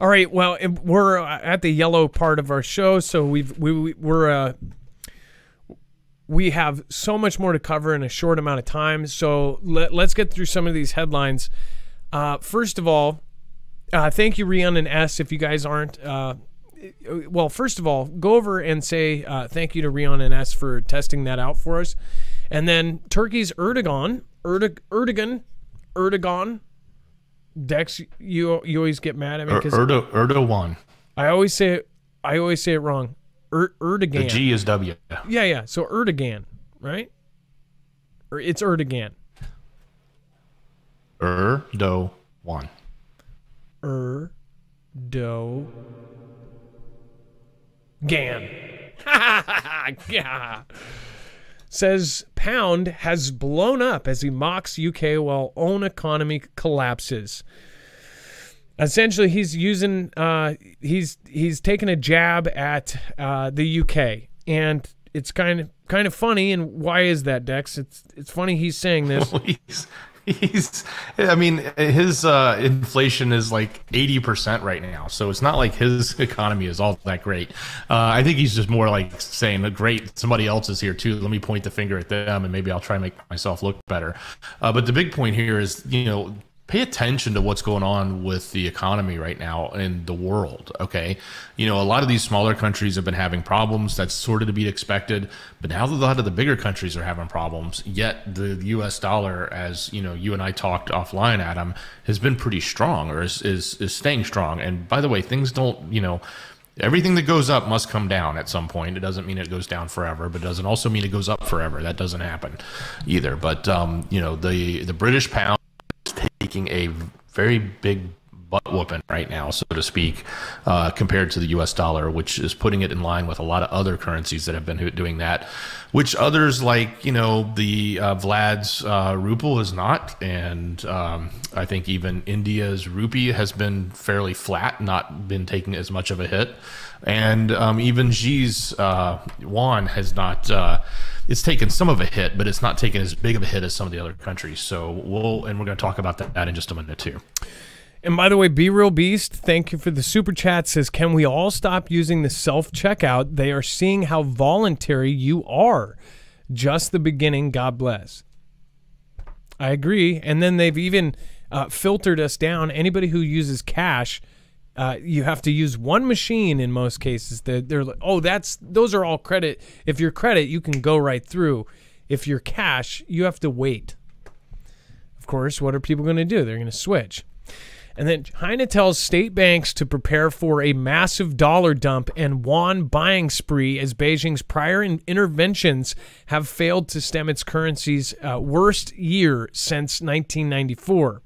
S1: All right. Well, we're at the yellow part of our show, so we've we we're uh, we have so much more to cover in a short amount of time. So let, us get through some of these headlines. Uh, first of all, uh, thank you, Rhiannon S. If you guys aren't, uh, well, first of all, go over and say uh, thank you to Rhiannon S for testing that out for us. And then Turkey's Erdogan, Erdogan, Erdogan, Erdogan. Dex, you you always get mad at me
S2: because Erdo, Erdogan.
S1: I always say it. I always say it wrong. Er, Erdogan.
S2: The G is W.
S1: Yeah, yeah. So Erdogan, right? Or it's Erdogan.
S2: Erdogan.
S1: Er, do, gan. Says pound has blown up as he mocks UK while own economy collapses. Essentially, he's using uh, he's he's taking a jab at uh, the UK, and it's kind of kind of funny. And why is that, Dex? It's it's funny he's saying this.
S2: he's i mean his uh, inflation is like 80% right now. So it's not like his economy is all that great. Uh, i think he's just more like saying "The great somebody else is here too. Let me point the finger at them and maybe i'll try and make myself look better. Uh, but the big point here is you know pay attention to what's going on with the economy right now in the world. Okay. You know, a lot of these smaller countries have been having problems. That's sort of to be expected. But now that a lot of the bigger countries are having problems, yet the US dollar, as you know, you and I talked offline, Adam, has been pretty strong or is, is, is staying strong. And by the way, things don't, you know, everything that goes up must come down at some point. It doesn't mean it goes down forever, but it doesn't also mean it goes up forever. That doesn't happen either. But um, you know, the the British pound taking a very big butt whooping right now, so to speak, uh, compared to the U.S. dollar, which is putting it in line with a lot of other currencies that have been doing that, which others like you know the uh, Vlad's uh, ruble is not, and um, I think even India's rupee has been fairly flat, not been taking as much of a hit, and um, even Xi's uh, yuan has not uh, it's taken some of a hit, but it's not taken as big of a hit as some of the other countries. So we'll, and we're going to talk about that in just a minute too.
S1: And by the way, Be Real Beast, thank you for the super chat. Says, can we all stop using the self checkout? They are seeing how voluntary you are. Just the beginning. God bless. I agree. And then they've even uh, filtered us down. Anybody who uses cash uh, you have to use one machine in most cases. They're, they're like, oh, that's those are all credit. If you're credit, you can go right through. If you're cash, you have to wait. Of course, what are people going to do? They're going to switch. And then China tells state banks to prepare for a massive dollar dump and yuan buying spree as Beijing's prior in- interventions have failed to stem its currency's uh, worst year since 1994.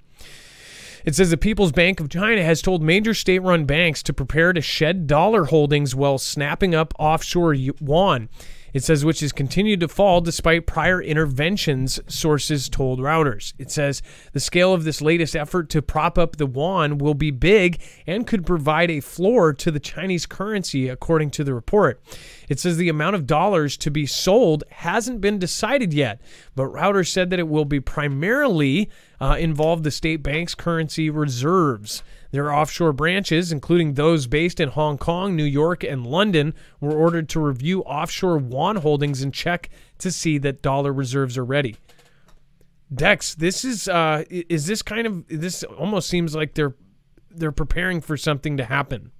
S1: It says the People's Bank of China has told major state run banks to prepare to shed dollar holdings while snapping up offshore yuan. It says which has continued to fall despite prior interventions, sources told Reuters. It says the scale of this latest effort to prop up the yuan will be big and could provide a floor to the Chinese currency, according to the report. It says the amount of dollars to be sold hasn't been decided yet, but Reuters said that it will be primarily uh, involve the state bank's currency reserves. Their offshore branches, including those based in Hong Kong, New York, and London, were ordered to review offshore yuan holdings and check to see that dollar reserves are ready. Dex, this is uh, is this kind of this almost seems like they're they're preparing for something to happen.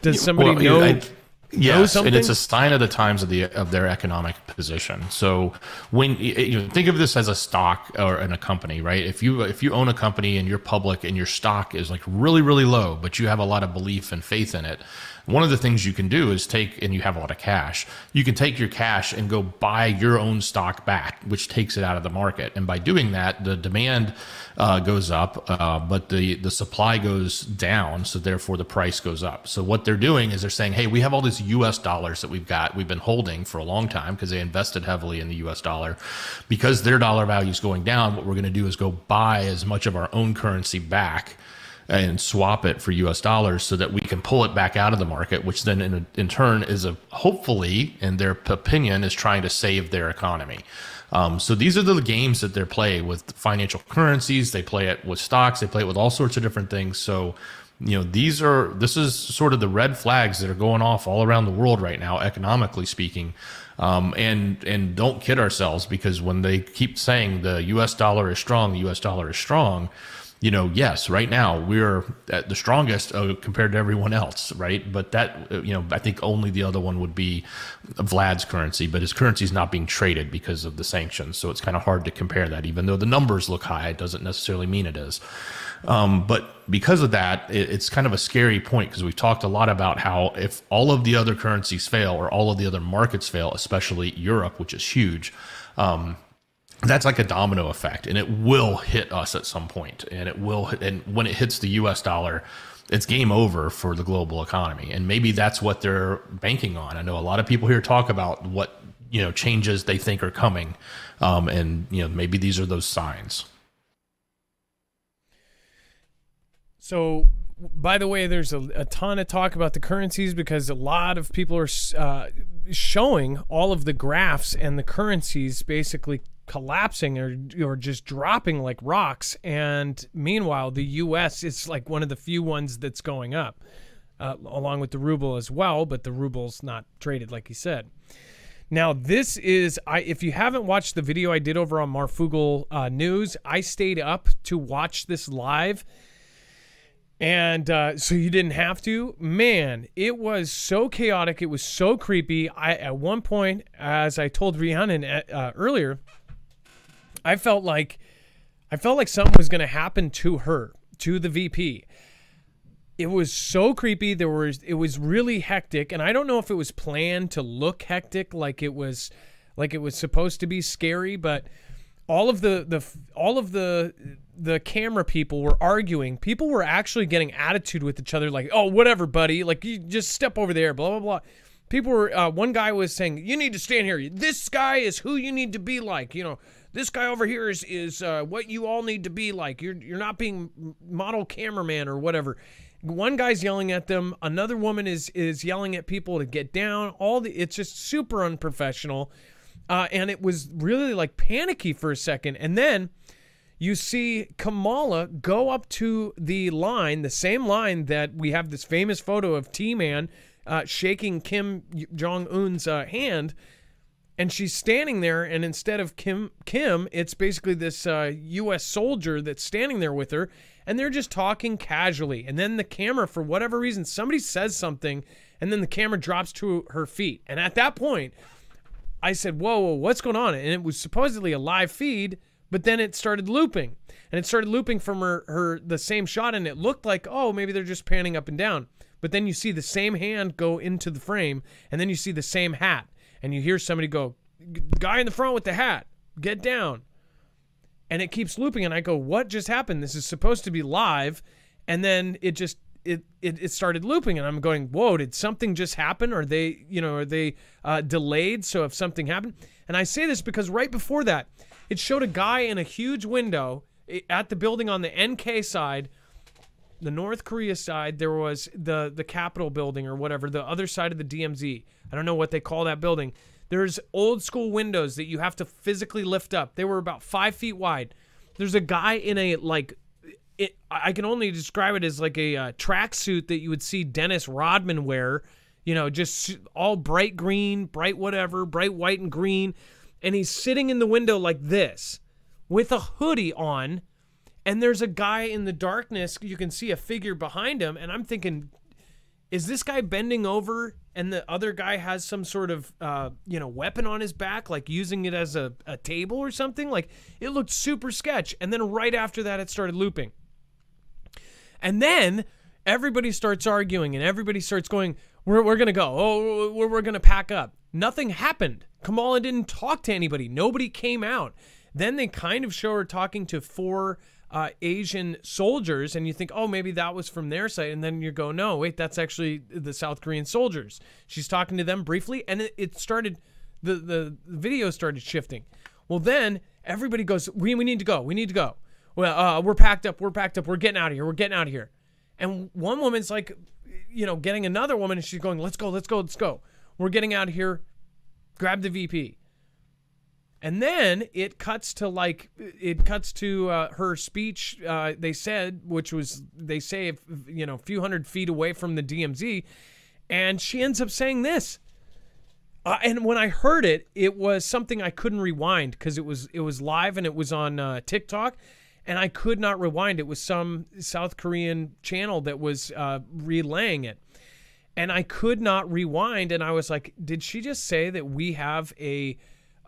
S1: Does somebody well, know? I,
S2: Yes, and it's a sign of the times of the of their economic position. So when you know, think of this as a stock or in a company, right? If you if you own a company and you're public and your stock is like really really low, but you have a lot of belief and faith in it, One of the things you can do is take, and you have a lot of cash, you can take your cash and go buy your own stock back, which takes it out of the market. And by doing that, the demand uh, goes up, uh, but the, the supply goes down. So therefore, the price goes up. So what they're doing is they're saying, hey, we have all these US dollars that we've got, we've been holding for a long time because they invested heavily in the US dollar. Because their dollar value is going down, what we're going to do is go buy as much of our own currency back and swap it for US dollars so that we can pull it back out of the market, which then in, in turn is a hopefully, in their opinion, is trying to save their economy. Um, so these are the games that they're playing with financial currencies. They play it with stocks. They play it with all sorts of different things. So, you know, these are this is sort of the red flags that are going off all around the world right now, economically speaking. Um, and and don't kid ourselves because when they keep saying the U.S. dollar is strong, the U.S. dollar is strong you know, yes, right now we're at the strongest uh, compared to everyone else, right? But that, uh, you know, I think only the other one would be Vlad's currency, but his currency is not being traded because of the sanctions. So it's kind of hard to compare that. Even though the numbers look high, it doesn't necessarily mean it is. Um, but because of that, it, it's kind of a scary point because we've talked a lot about how if all of the other currencies fail or all of the other markets fail, especially Europe, which is huge, um, that's like a domino effect and it will hit us at some point and it will and when it hits the US dollar it's game over for the global economy. And maybe that's what they're banking on. I know a lot of people here talk about what you know changes they think are coming um, and you know maybe these are those signs.
S1: So by the way there's a, a ton of talk about the currencies because a lot of people are uh, showing all of the graphs and the currencies basically collapsing or or just dropping like rocks. And meanwhile, the U.S. is like one of the few ones that's going up, uh, along with the ruble as well. But the ruble's not traded, like he said. Now, this is I. If you haven't watched the video I did over on Marfoogle uh, News, I stayed up to watch this live. And uh, so you didn't have to. Man, it was so chaotic. It was so creepy. I at one point, as I told Rhiannon uh, earlier, I felt like I felt like something was going to happen to her, to the VP. It was so creepy. There was it was really hectic, and I don't know if it was planned to look hectic, like it was like it was supposed to be scary, but all of the the all of the the camera people were arguing. People were actually getting attitude with each other, like, "Oh, whatever, buddy. Like, you just step over there." Blah blah blah. People were. Uh, one guy was saying, "You need to stand here. This guy is who you need to be like." You know, this guy over here is is uh, what you all need to be like. You're you're not being model cameraman or whatever. One guy's yelling at them. Another woman is is yelling at people to get down. All the it's just super unprofessional, uh, and it was really like panicky for a second, and then you see Kamala go up to the line, the same line that we have this famous photo of T Man uh, shaking Kim Jong Un's uh, hand and she's standing there and instead of kim kim it's basically this uh, us soldier that's standing there with her and they're just talking casually. And then the camera for whatever reason somebody says something and then the camera drops to her feet. And at that point i said whoa, whoa what's going on? And it was supposedly a live feed but then it started looping. And it started looping from her, her the same shot and it looked like oh maybe they're just panning up and down. But then you see the same hand go into the frame and then you see the same hat and you hear somebody go, guy in the front with the hat, get down. And it keeps looping. And I go, what just happened? This is supposed to be live. And then it just, it, it, it started looping and I'm going, whoa, did something just happen? Are they, you know, are they uh, delayed? So if something happened, and I say this because right before that, it showed a guy in a huge window eh, at the building on the NK side the North Korea side, there was the the Capitol building or whatever, the other side of the DMZ. I don't know what they call that building. There's old school windows that you have to physically lift up. They were about five feet wide. There's a guy in a like, it, I can only describe it as like a uh, tracksuit that you would see Dennis Rodman wear. You know, just all bright green, bright whatever, bright white and green, and he's sitting in the window like this with a hoodie on and there's a guy in the darkness you can see a figure behind him and i'm thinking is this guy bending over and the other guy has some sort of uh, you know weapon on his back like using it as a, a table or something like it looked super sketch and then right after that it started looping and then everybody starts arguing and everybody starts going we're, we're gonna go. Oh, we're, we're gonna pack up. Nothing happened. Kamala didn't talk to anybody. Nobody came out. Then they kind of show her talking to four uh, Asian soldiers, and you think, oh, maybe that was from their side. And then you go, no, wait, that's actually the South Korean soldiers. She's talking to them briefly, and it, it started, the, the video started shifting. Well, then everybody goes, we, we need to go. We need to go. Well, uh, we're packed up. We're packed up. We're getting out of here. We're getting out of here. And one woman's like, you know, getting another woman, and she's going, let's go, let's go, let's go. We're getting out of here. Grab the VP. And then it cuts to like it cuts to uh, her speech. Uh, they said, which was they say, you know, a few hundred feet away from the DMZ, and she ends up saying this. Uh, and when I heard it, it was something I couldn't rewind because it was it was live and it was on uh, TikTok, and I could not rewind. It was some South Korean channel that was uh, relaying it, and I could not rewind. And I was like, "Did she just say that we have a?"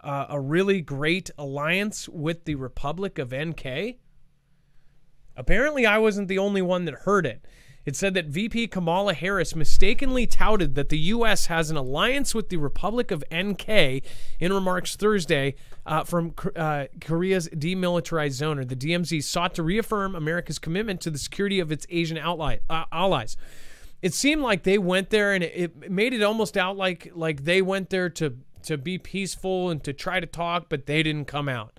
S1: Uh, a really great alliance with the Republic of NK. Apparently, I wasn't the only one that heard it. It said that VP Kamala Harris mistakenly touted that the U.S. has an alliance with the Republic of NK in remarks Thursday uh, from uh, Korea's demilitarized zone, or the DMZ, sought to reaffirm America's commitment to the security of its Asian ally, uh, allies. It seemed like they went there, and it, it made it almost out like like they went there to to be peaceful and to try to talk, but they didn't come out.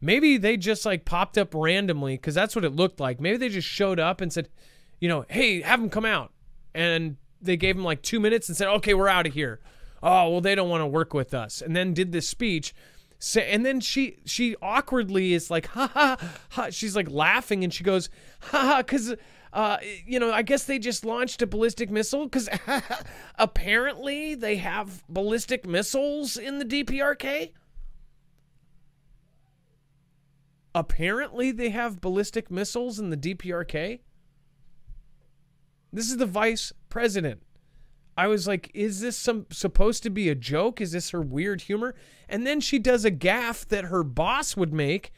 S1: Maybe they just like popped up randomly because that's what it looked like. Maybe they just showed up and said, you know, hey, have them come out. And they gave them like two minutes and said, okay, we're out of here. Oh, well, they don't want to work with us. And then did this speech. So, and then she she awkwardly is like, ha ha ha. She's like laughing and she goes, ha ha, because uh, you know, I guess they just launched a ballistic missile because apparently they have ballistic missiles in the DPRK. Apparently they have ballistic missiles in the DPRK. This is the vice president. I was like, is this some supposed to be a joke? Is this her weird humor? And then she does a gaff that her boss would make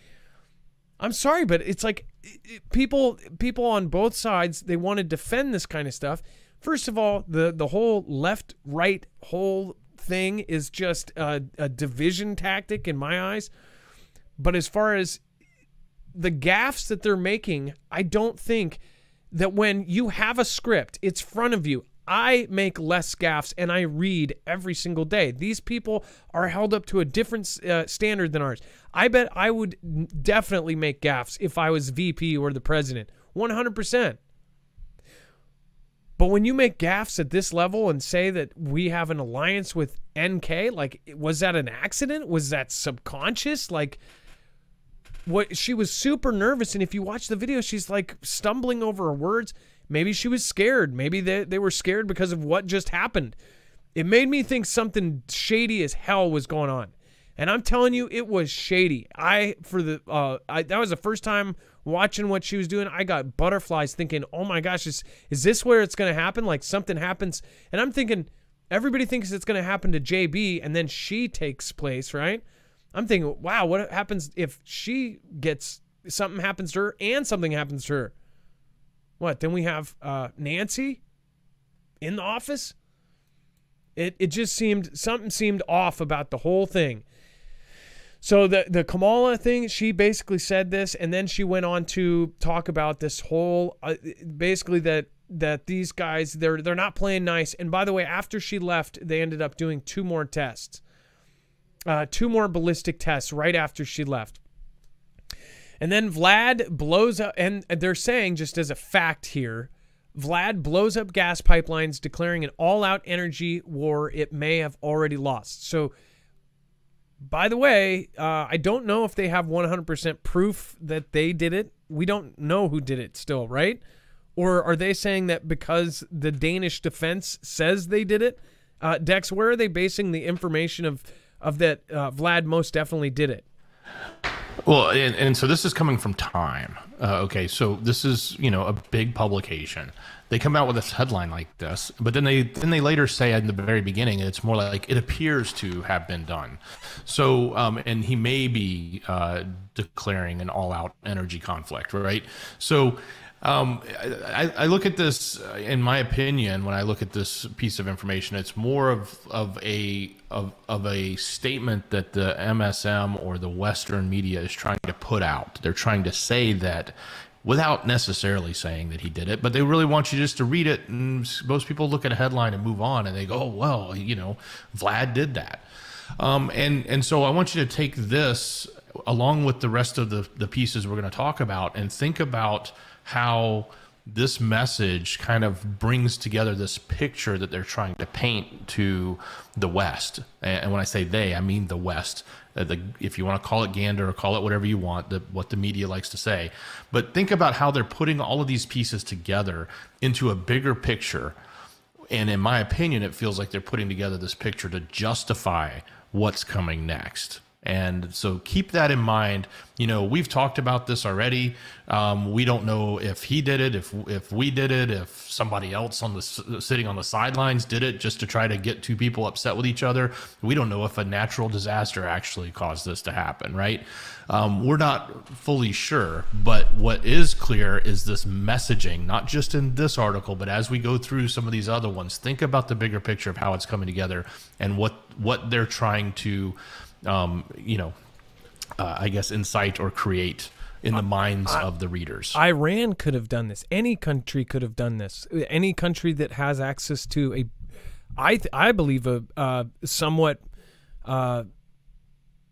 S1: I'm sorry, but it's like people people on both sides they want to defend this kind of stuff. First of all, the the whole left right whole thing is just a, a division tactic in my eyes. But as far as the gaffs that they're making, I don't think that when you have a script, it's front of you. I make less gaffs and I read every single day. These people are held up to a different uh, standard than ours. I bet I would definitely make gaffs if I was VP or the president. 100%. But when you make gaffs at this level and say that we have an alliance with NK, like was that an accident? Was that subconscious? Like what she was super nervous and if you watch the video she's like stumbling over her words Maybe she was scared. Maybe they, they were scared because of what just happened. It made me think something shady as hell was going on. And I'm telling you, it was shady. I, for the, uh, I, that was the first time watching what she was doing. I got butterflies thinking, oh my gosh, is, is this where it's going to happen? Like something happens. And I'm thinking, everybody thinks it's going to happen to JB and then she takes place, right? I'm thinking, wow, what happens if she gets something happens to her and something happens to her? What? Then we have uh, Nancy in the office. It it just seemed something seemed off about the whole thing. So the the Kamala thing, she basically said this, and then she went on to talk about this whole, uh, basically that that these guys they're they're not playing nice. And by the way, after she left, they ended up doing two more tests, uh, two more ballistic tests right after she left. And then Vlad blows up, and they're saying, just as a fact here, Vlad blows up gas pipelines, declaring an all out energy war it may have already lost. So, by the way, uh, I don't know if they have 100% proof that they did it. We don't know who did it still, right? Or are they saying that because the Danish defense says they did it? Uh, Dex, where are they basing the information of, of that uh, Vlad most definitely did it?
S2: Well, and, and so this is coming from Time. Uh, okay, so this is you know a big publication they come out with this headline like this, but then they then they later say in the very beginning it's more like it appears to have been done. So um, and he may be uh, declaring an all-out energy conflict, right? So. Um, I, I, look at this, in my opinion, when I look at this piece of information, it's more of, of a of, of a statement that the MSM or the Western media is trying to put out. They're trying to say that without necessarily saying that he did it, but they really want you just to read it. And most people look at a headline and move on, and they go, oh, "Well, you know, Vlad did that." Um, and and so I want you to take this along with the rest of the the pieces we're going to talk about and think about how this message kind of brings together this picture that they're trying to paint to the West. And when I say they, I mean the West. Uh, the, if you want to call it gander or call it whatever you want, the, what the media likes to say. But think about how they're putting all of these pieces together into a bigger picture. And in my opinion, it feels like they're putting together this picture to justify what's coming next. And so keep that in mind. You know, we've talked about this already. Um, we don't know if he did it, if if we did it, if somebody else on the sitting on the sidelines did it just to try to get two people upset with each other. We don't know if a natural disaster actually caused this to happen, right? Um, we're not fully sure, but what is clear is this messaging, not just in this article, but as we go through some of these other ones. Think about the bigger picture of how it's coming together and what what they're trying to um, you know, uh, I guess, incite or create in the minds of the readers.
S1: Iran could have done this. Any country could have done this. Any country that has access to a, I th- I believe a uh, somewhat, uh,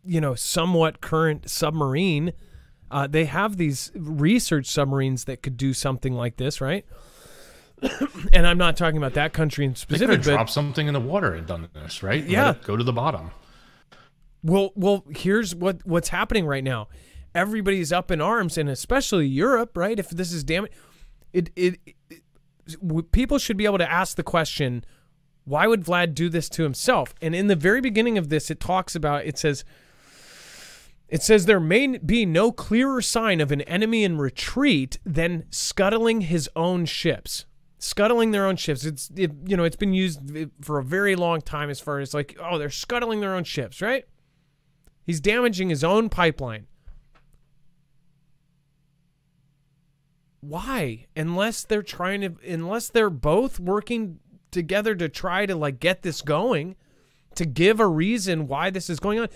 S1: you know, somewhat current submarine. Uh, they have these research submarines that could do something like this, right? and I'm not talking about that country in specific.
S2: They could drop something in the water and done this, right?
S1: Yeah,
S2: go to the bottom.
S1: Well, well, here's what what's happening right now. Everybody's up in arms, and especially Europe, right? If this is damage, it, it, it people should be able to ask the question, why would Vlad do this to himself? And in the very beginning of this, it talks about it says. It says there may be no clearer sign of an enemy in retreat than scuttling his own ships scuttling their own ships. It's it, you know it's been used eh, for a very long time as far as like oh they're scuttling their own ships, right? He's damaging his own pipeline. Why? Unless they're trying to unless they're both working together to try to like get this going, to give a reason why this is going on.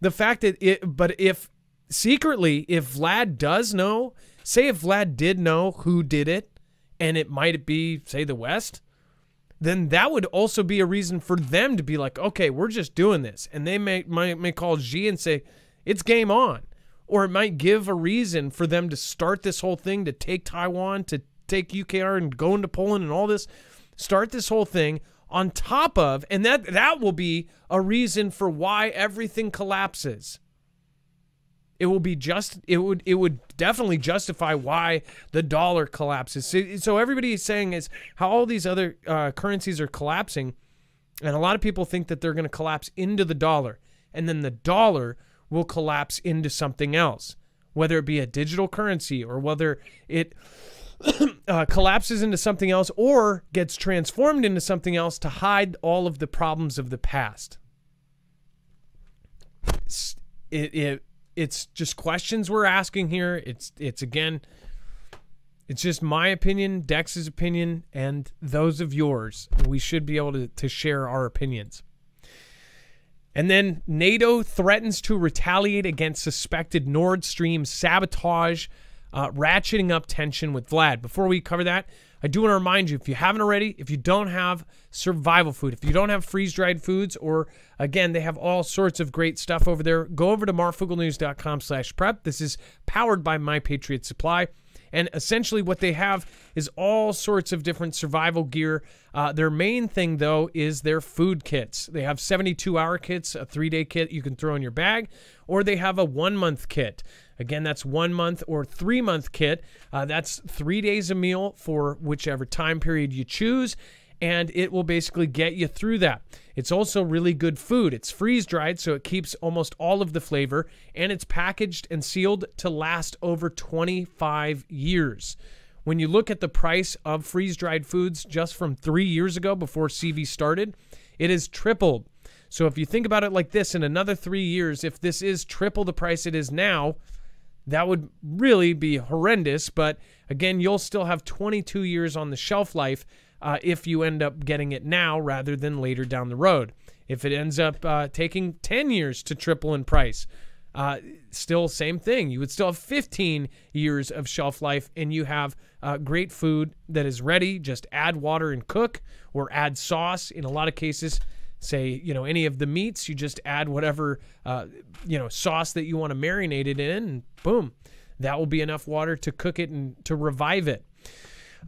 S1: The fact that it but if secretly if Vlad does know, say if Vlad did know who did it and it might be say the West, then that would also be a reason for them to be like, okay, we're just doing this. And they may, might, may call G and say, it's game on. Or it might give a reason for them to start this whole thing, to take Taiwan, to take UKR and go into Poland and all this, start this whole thing on top of, and that that will be a reason for why everything collapses it will be just it would it would definitely justify why the dollar collapses. So, so everybody is saying is how all these other uh, currencies are collapsing, and a lot of people think that they're going to collapse into the dollar, and then the dollar will collapse into something else, whether it be a digital currency or whether it uh, collapses into something else or gets transformed into something else to hide all of the problems of the past. It, it it's just questions we're asking here. It's it's again it's just my opinion, Dex's opinion, and those of yours. We should be able to, to share our opinions. And then NATO threatens to retaliate against suspected Nord Stream sabotage, uh, ratcheting up tension with Vlad. Before we cover that, I do want to remind you if you haven't already, if you don't have survival food, if you don't have freeze dried foods, or again, they have all sorts of great stuff over there, go over to marfooglenews.com slash prep. This is powered by My Patriot Supply. And essentially, what they have is all sorts of different survival gear. Uh, their main thing, though, is their food kits. They have 72 hour kits, a three day kit you can throw in your bag, or they have a one month kit. Again, that's one month or three month kit. Uh, that's three days a meal for whichever time period you choose. And it will basically get you through that. It's also really good food. It's freeze dried, so it keeps almost all of the flavor, and it's packaged and sealed to last over 25 years. when you look at the price of freeze dried foods just from three years ago before CV started, it has tripled. So if you think about it like this, in another three years, if this is triple the price it is now, that would really be horrendous. But again, you'll still have 22 years on the shelf life uh, if you end up getting it now rather than later down the road. If it ends up uh, taking 10 years to triple in price, uh, still same thing. You would still have 15 years of shelf life, and you have uh, great food that is ready. Just add water and cook, or add sauce. In a lot of cases, say you know any of the meats, you just add whatever uh, you know sauce that you want to marinate it in, and boom, that will be enough water to cook it and to revive it.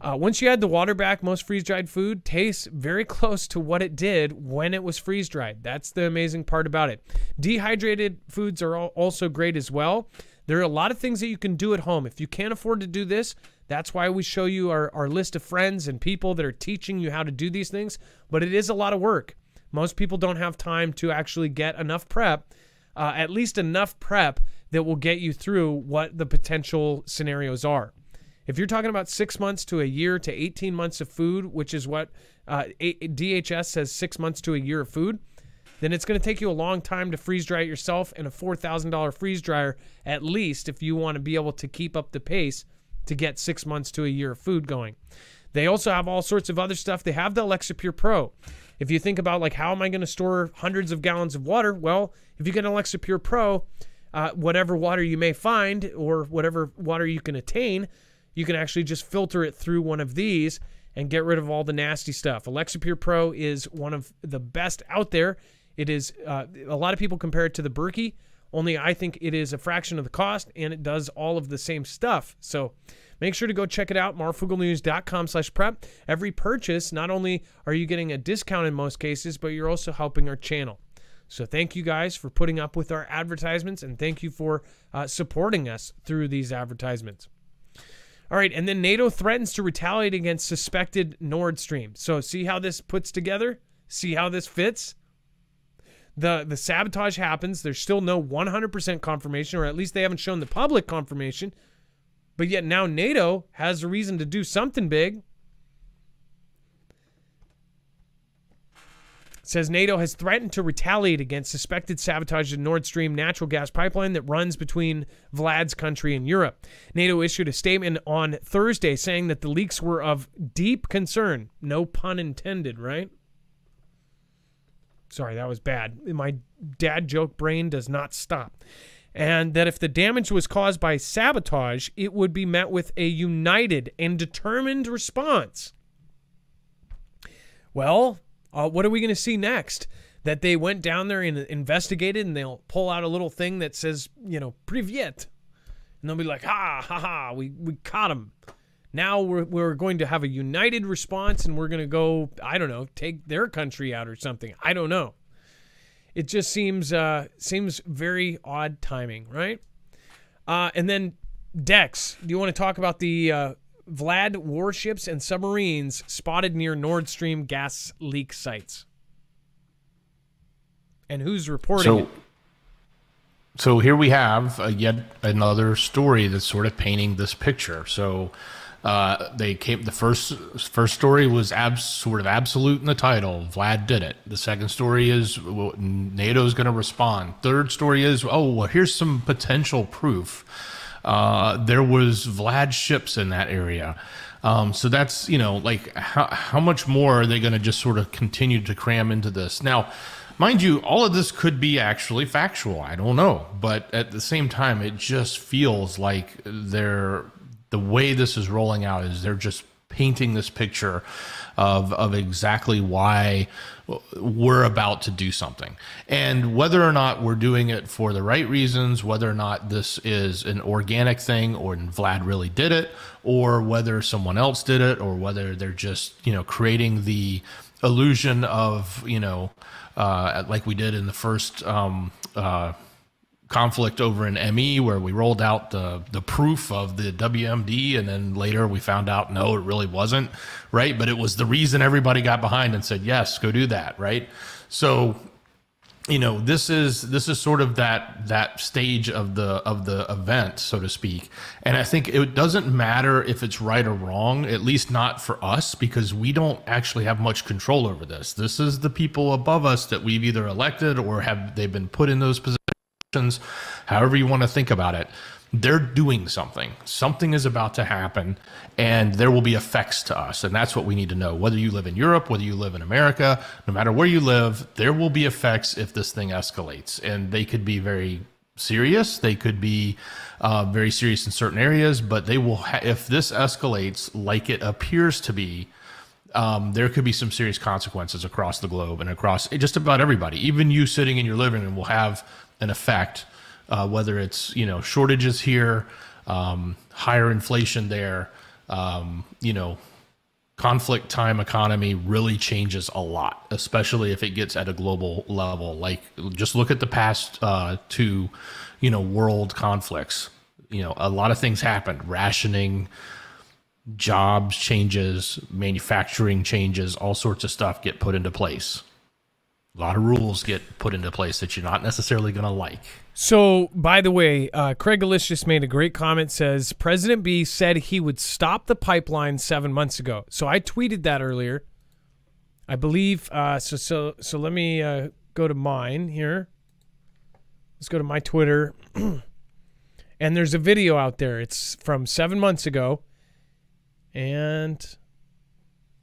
S1: Uh, once you add the water back, most freeze dried food tastes very close to what it did when it was freeze dried. That's the amazing part about it. Dehydrated foods are also great as well. There are a lot of things that you can do at home. If you can't afford to do this, that's why we show you our, our list of friends and people that are teaching you how to do these things. But it is a lot of work. Most people don't have time to actually get enough prep, uh, at least enough prep that will get you through what the potential scenarios are. If you're talking about six months to a year to 18 months of food, which is what uh, DHS says six months to a year of food, then it's going to take you a long time to freeze dry it yourself and a $4,000 freeze dryer at least if you want to be able to keep up the pace to get six months to a year of food going. They also have all sorts of other stuff. They have the Alexapure Pro. If you think about like how am I going to store hundreds of gallons of water? Well, if you get an Alexapure Pro, uh, whatever water you may find or whatever water you can attain, you can actually just filter it through one of these and get rid of all the nasty stuff. Alexapure Pro is one of the best out there. It is uh, a lot of people compare it to the Berkey, only I think it is a fraction of the cost and it does all of the same stuff. So make sure to go check it out, marfooglenews.com slash prep. Every purchase, not only are you getting a discount in most cases, but you're also helping our channel. So thank you guys for putting up with our advertisements and thank you for uh, supporting us through these advertisements. All right, and then NATO threatens to retaliate against suspected Nord Stream. So see how this puts together? See how this fits? The the sabotage happens. There's still no 100% confirmation or at least they haven't shown the public confirmation. But yet now NATO has a reason to do something big. Says NATO has threatened to retaliate against suspected sabotage of the Nord Stream natural gas pipeline that runs between Vlad's country and Europe. NATO issued a statement on Thursday saying that the leaks were of deep concern. No pun intended, right? Sorry, that was bad. My dad joke brain does not stop. And that if the damage was caused by sabotage, it would be met with a united and determined response. Well, uh, what are we going to see next? That they went down there and investigated, and they'll pull out a little thing that says, you know, "Privyet," and they'll be like, "Ha ha ha! We we caught him." Now we're we're going to have a united response, and we're going to go, I don't know, take their country out or something. I don't know. It just seems uh, seems very odd timing, right? Uh, and then Dex, do you want to talk about the uh, Vlad warships and submarines spotted near Nord Stream gas leak sites. And who's reporting
S2: so,
S1: it?
S2: So here we have uh, yet another story that's sort of painting this picture. So uh, they came. The first first story was abs, sort of absolute in the title. Vlad did it. The second story is well, is going to respond. Third story is oh well, here's some potential proof. Uh, there was Vlad ships in that area. Um, so that's you know like how how much more are they going to just sort of continue to cram into this now? Mind you, all of this could be actually factual. I don't know, but at the same time, it just feels like they're the way this is rolling out is they're just painting this picture of of exactly why we're about to do something. And whether or not we're doing it for the right reasons, whether or not this is an organic thing or Vlad really did it, or whether someone else did it, or whether they're just, you know, creating the illusion of, you know, uh, like we did in the first um, uh, conflict over in ME where we rolled out the the proof of the WMD and then later we found out no it really wasn't right? But it was the reason everybody got behind and said yes go do that right? So you know this is this is sort of that that stage of the of the event so to speak. And i think it doesn't matter if it's right or wrong at least not for us because we don't actually have much control over this. This is the people above us that we've either elected or have they've been put in those positions however you want to think about it they're doing something. Something is about to happen, and there will be effects to us. And that's what we need to know. Whether you live in Europe, whether you live in America, no matter where you live, there will be effects if this thing escalates. And they could be very serious. They could be uh, very serious in certain areas, but they will, if this escalates like it appears to be, um, there could be some serious consequences across the globe and across just about everybody. Even you sitting in your living room will have an effect uh, whether it's you know shortages here, um, higher inflation there, um, you know, conflict time economy really changes a lot, especially if it gets at a global level. Like just look at the past uh, two, you know, world conflicts. You know, a lot of things happened: rationing, jobs changes, manufacturing changes, all sorts of stuff get put into place. A lot of rules get put into place that you're not necessarily going to like.
S1: So, by the way, uh, Craig Ellis just made a great comment. Says President B said he would stop the pipeline seven months ago. So I tweeted that earlier. I believe. Uh, so so so let me uh, go to mine here. Let's go to my Twitter, and there's a video out there. It's from seven months ago, and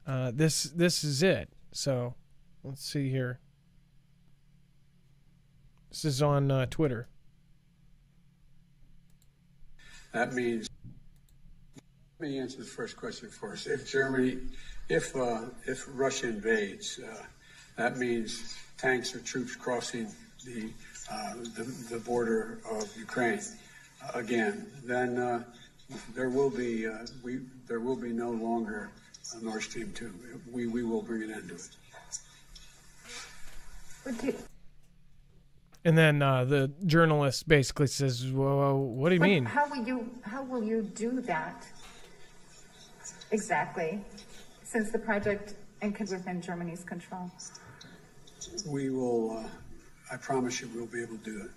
S1: uh, this this is it. So let's see here. This is on uh, Twitter.
S5: That means. Let me answer the first question first. If Germany, if uh, if Russia invades, uh, that means tanks or troops crossing the uh, the, the, border of Ukraine uh, again. Then uh, there will be we there will be no longer a Nord Stream two. We we will bring an end
S1: to it. And then uh, the journalist basically says, "Well, what do you
S6: but
S1: mean?
S6: How will you how will you do that exactly, since the project is within Germany's control?"
S5: We will. Uh, I promise you, we'll be able to do it.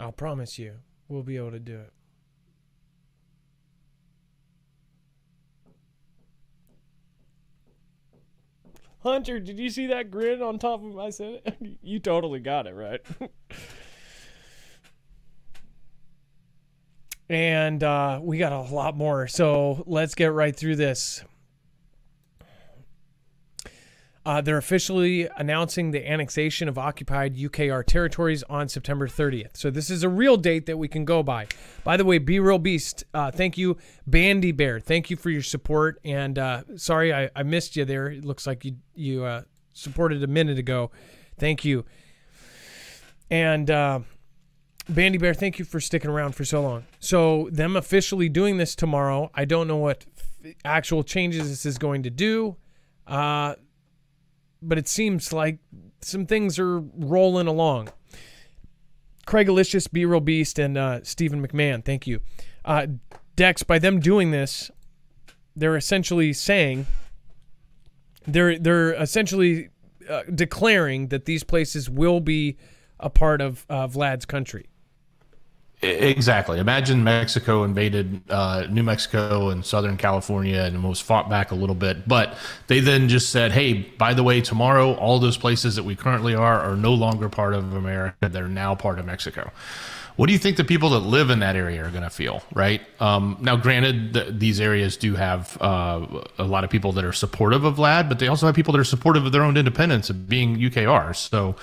S1: I'll promise you we'll be able to do it. Hunter, did you see that grid on top of my Senate? you totally got it, right? and uh, we got a lot more. So let's get right through this. Uh, they're officially announcing the annexation of occupied UKR territories on September 30th. So this is a real date that we can go by. By the way, Be Real Beast, uh, thank you. Bandy Bear, thank you for your support. And uh, sorry I, I, missed you there. It looks like you you uh, supported a minute ago. Thank you. And uh, Bandy Bear, thank you for sticking around for so long. So them officially doing this tomorrow. I don't know what actual changes this is going to do. But it seems like some things are rolling along. Craig Alicious, Be Real Beast, and uh, Stephen McMahon, thank you. Uh, Dex, by them doing this, they're essentially saying they're they're essentially uh, declaring that these places will be a part of uh, Vlad's country.
S2: Exactly. Imagine Mexico invaded uh, New Mexico and Southern California and was fought back a little bit. But they then just said, hey, by the way, tomorrow, all those places that we currently are are no longer part of America. They're now part of Mexico. What do you think the people that live in that area are going to feel, right? Um, now, granted, th- these areas do have uh, a lot of people that are supportive of Vlad, but they also have people that are supportive of their own independence of being UKRs. So,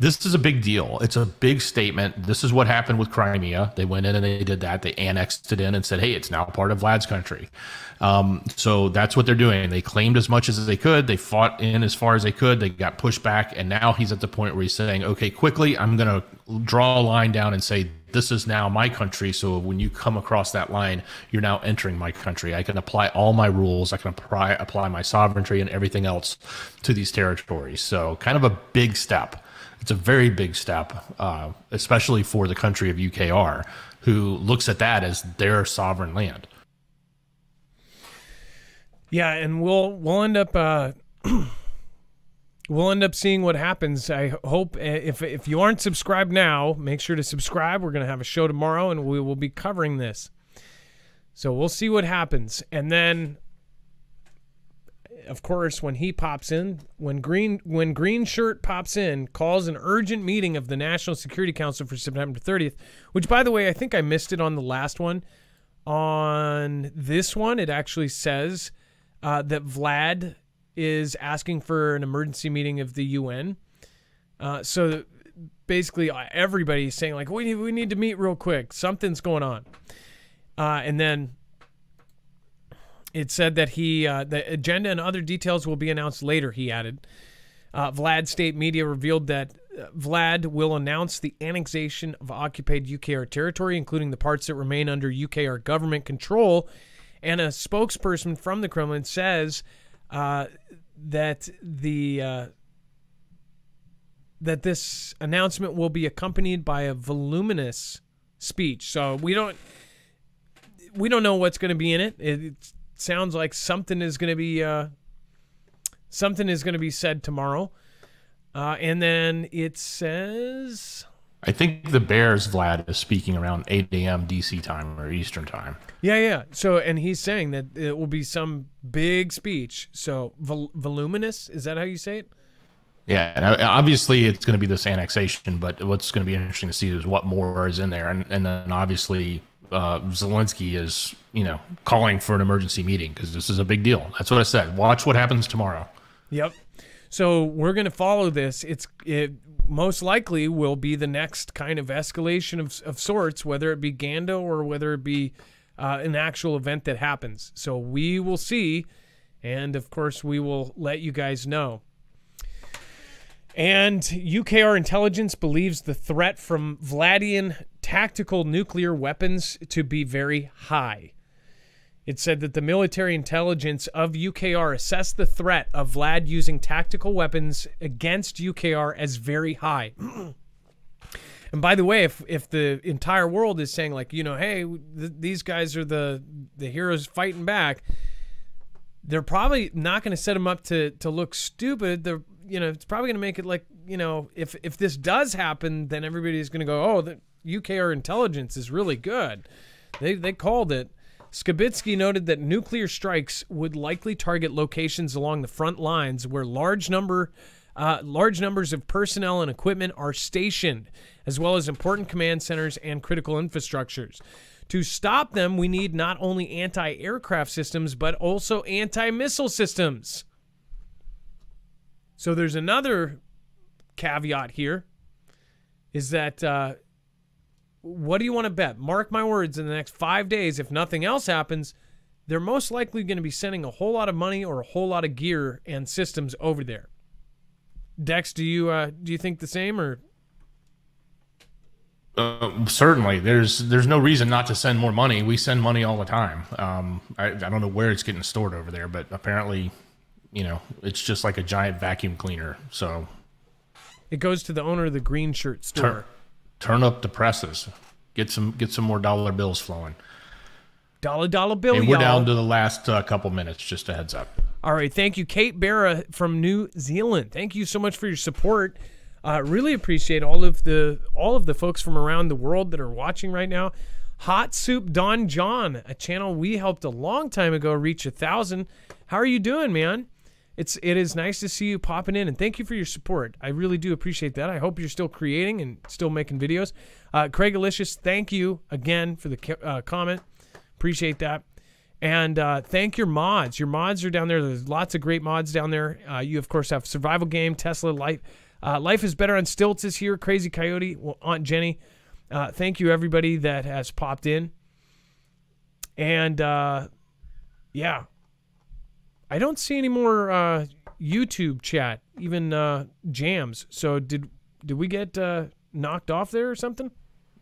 S2: this is a big deal. It's a big statement. This is what happened with Crimea. They went in and they did that. They annexed it in and said, hey, it's now part of Vlad's country. Um, so that's what they're doing. They claimed as much as they could. They fought in as far as they could. They got pushed back. And now he's at the point where he's saying, okay, quickly, I'm going to draw a line down and say, this is now my country. So when you come across that line, you're now entering my country. I can apply all my rules. I can apply, apply my sovereignty and everything else to these territories. So kind of a big step it's a very big step, uh, especially for the country of UKR, who looks at that as their sovereign land.
S1: Yeah, and we'll we'll end up uh, we'll end up seeing what happens. I hope uh, if if you aren't subscribed now, make sure to subscribe. We're gonna have a show tomorrow, and we will be covering this. So we'll see what happens, and then of course, when he pops in, when green when green shirt pops in, calls an urgent meeting of the National Security Council for September 30th. Which, by the way, I think I missed it on the last one. On this one, it actually says uh, that Vlad is asking for an emergency meeting of the UN. Uh, so basically, uh, everybody's saying like, we need we need to meet real quick. Something's going on. Uh, and then it said that he uh, the agenda and other details will be announced later. He added. Uh, Vlad State Media revealed that uh, Vlad will announce the annexation of occupied UKR territory, including the parts that remain under UKR government control. And a spokesperson from the Kremlin says uh, that the uh, that this announcement will be accompanied by a voluminous speech. So we don't we don't know what's going to be in it. It's sounds like something is going to be uh, something is going to be said tomorrow. Uh, and then it says.
S2: I think the Bears, Vlad, is speaking around 8 a.m. DC time or Eastern time.
S1: Yeah, yeah. So, and he's saying that it will be some big speech. So, vol- voluminous, is that how you say it?
S2: Yeah, obviously it's going to be this annexation, but what's going to be interesting to see is what more is in there, and and then obviously uh, Zelensky is, you know, calling for an emergency meeting because this is a big deal. That's what I said. Watch what happens tomorrow.
S1: Yep. So we're going to follow this. It's it most likely will be the next kind of escalation of, of sorts, whether it be Gando or whether it be uh, an actual event that happens. So we will see, and of course we will let you guys know. And UKR intelligence believes the threat from Vladian tactical nuclear weapons to be very high. It said that the military intelligence of UKR assessed the threat of Vlad using tactical weapons against UKR as very high. and by the way, if if the entire world is saying like, you know, hey, th- these guys are the the heroes fighting back, they're probably not going to set them up to to look stupid. They're you know, it's probably going to make it like, you know, if if this does happen, then everybody's going to go, "Oh, the UKR intelligence is really good." They they called it. Skibitsky noted that nuclear strikes would likely target locations along the front lines where large number uh, large numbers of personnel and equipment are stationed, as well as important command centers and critical infrastructures. To stop them, we need not only anti aircraft systems, but also anti missile systems. So there's another caveat here is that uh, what do you want to bet? Mark my words, in the next five days, if nothing else happens, they're most likely going to be sending a whole lot of money or a whole lot of gear and systems over there. Dex, do you uh, do you think the same or?
S2: Uh, certainly, there's there's no reason not to send more money. We send money all the time. Um, I, I don't know where it's getting stored over there, but apparently you know, it's just like a giant vacuum cleaner. So
S1: it goes to the owner of the green shirt store.
S2: Turn up the presses. Get some get some more dollar bills flowing.
S1: Dollar dollar bill.
S2: And we're down to the last uh, couple minutes. Just a heads up.
S1: All right, thank you, Kate Barra from New Zealand. Thank you so much for your support. Uh, really appreciate all of the all of the folks from around the world that are watching right now. Hot Soup Don John, a channel we helped a long time ago reach a thousand. How are you doing, man? It's it is nice to see you popping in and thank you for your support. I really do appreciate that. I hope you're still creating and still making videos. Uh, Craig Alicious, thank you again for the uh, comment. Appreciate that. And uh, thank your mods. Your mods are down there. There's lots of great mods down there. Uh, you of course have Survival Game, Tesla Life. Uh, Life is better on stilts is here. Crazy Coyote, well, Aunt Jenny. Uh, thank you everybody that has popped in. And yeah, I don't see any more uh, YouTube chat, even uh, jams. So did did we get uh, knocked off there or something?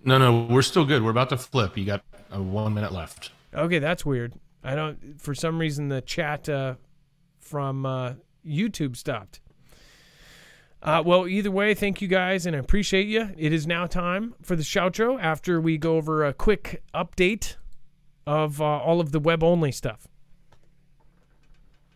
S2: No, no, we're still good. We're about to flip. You got uh, one minute left.
S1: Okay, that's weird. I don't. For some reason, the chat uh, from uh, YouTube stopped. Uh, well, either way, thank you guys, and I appreciate you. It is now time for the shoutro after we go over a quick update of uh, all of the web only stuff.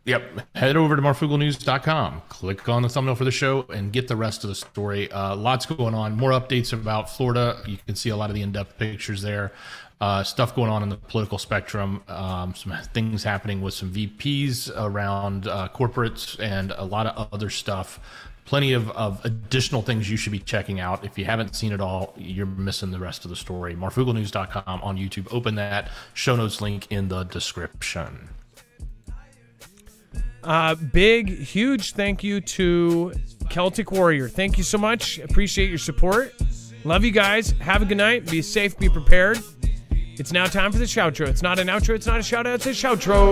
S2: Yep. Head over to marfooglenews.com, click on the thumbnail for the show, and get the rest of the story. Uh, lots going on. More updates about Florida. You can see a lot of the in depth pictures there. Uh, stuff going on in the political spectrum. Um, some things happening with some VPs around uh, corporates and a lot of other stuff. Plenty of, of additional things you should be checking out. If you haven't seen it all, you're missing the rest of the story. Marfooglenews.com on YouTube. Open that. Show notes link in the description.
S1: Uh, big, huge thank you to Celtic Warrior. Thank you so much. Appreciate your support. Love you guys. Have a good night. Be safe. Be prepared. It's now time for the shoutro. It's not an outro. It's not a shout out. It's a shoutro.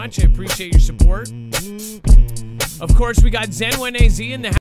S1: I appreciate your support. Of course, we got Zen1AZ in the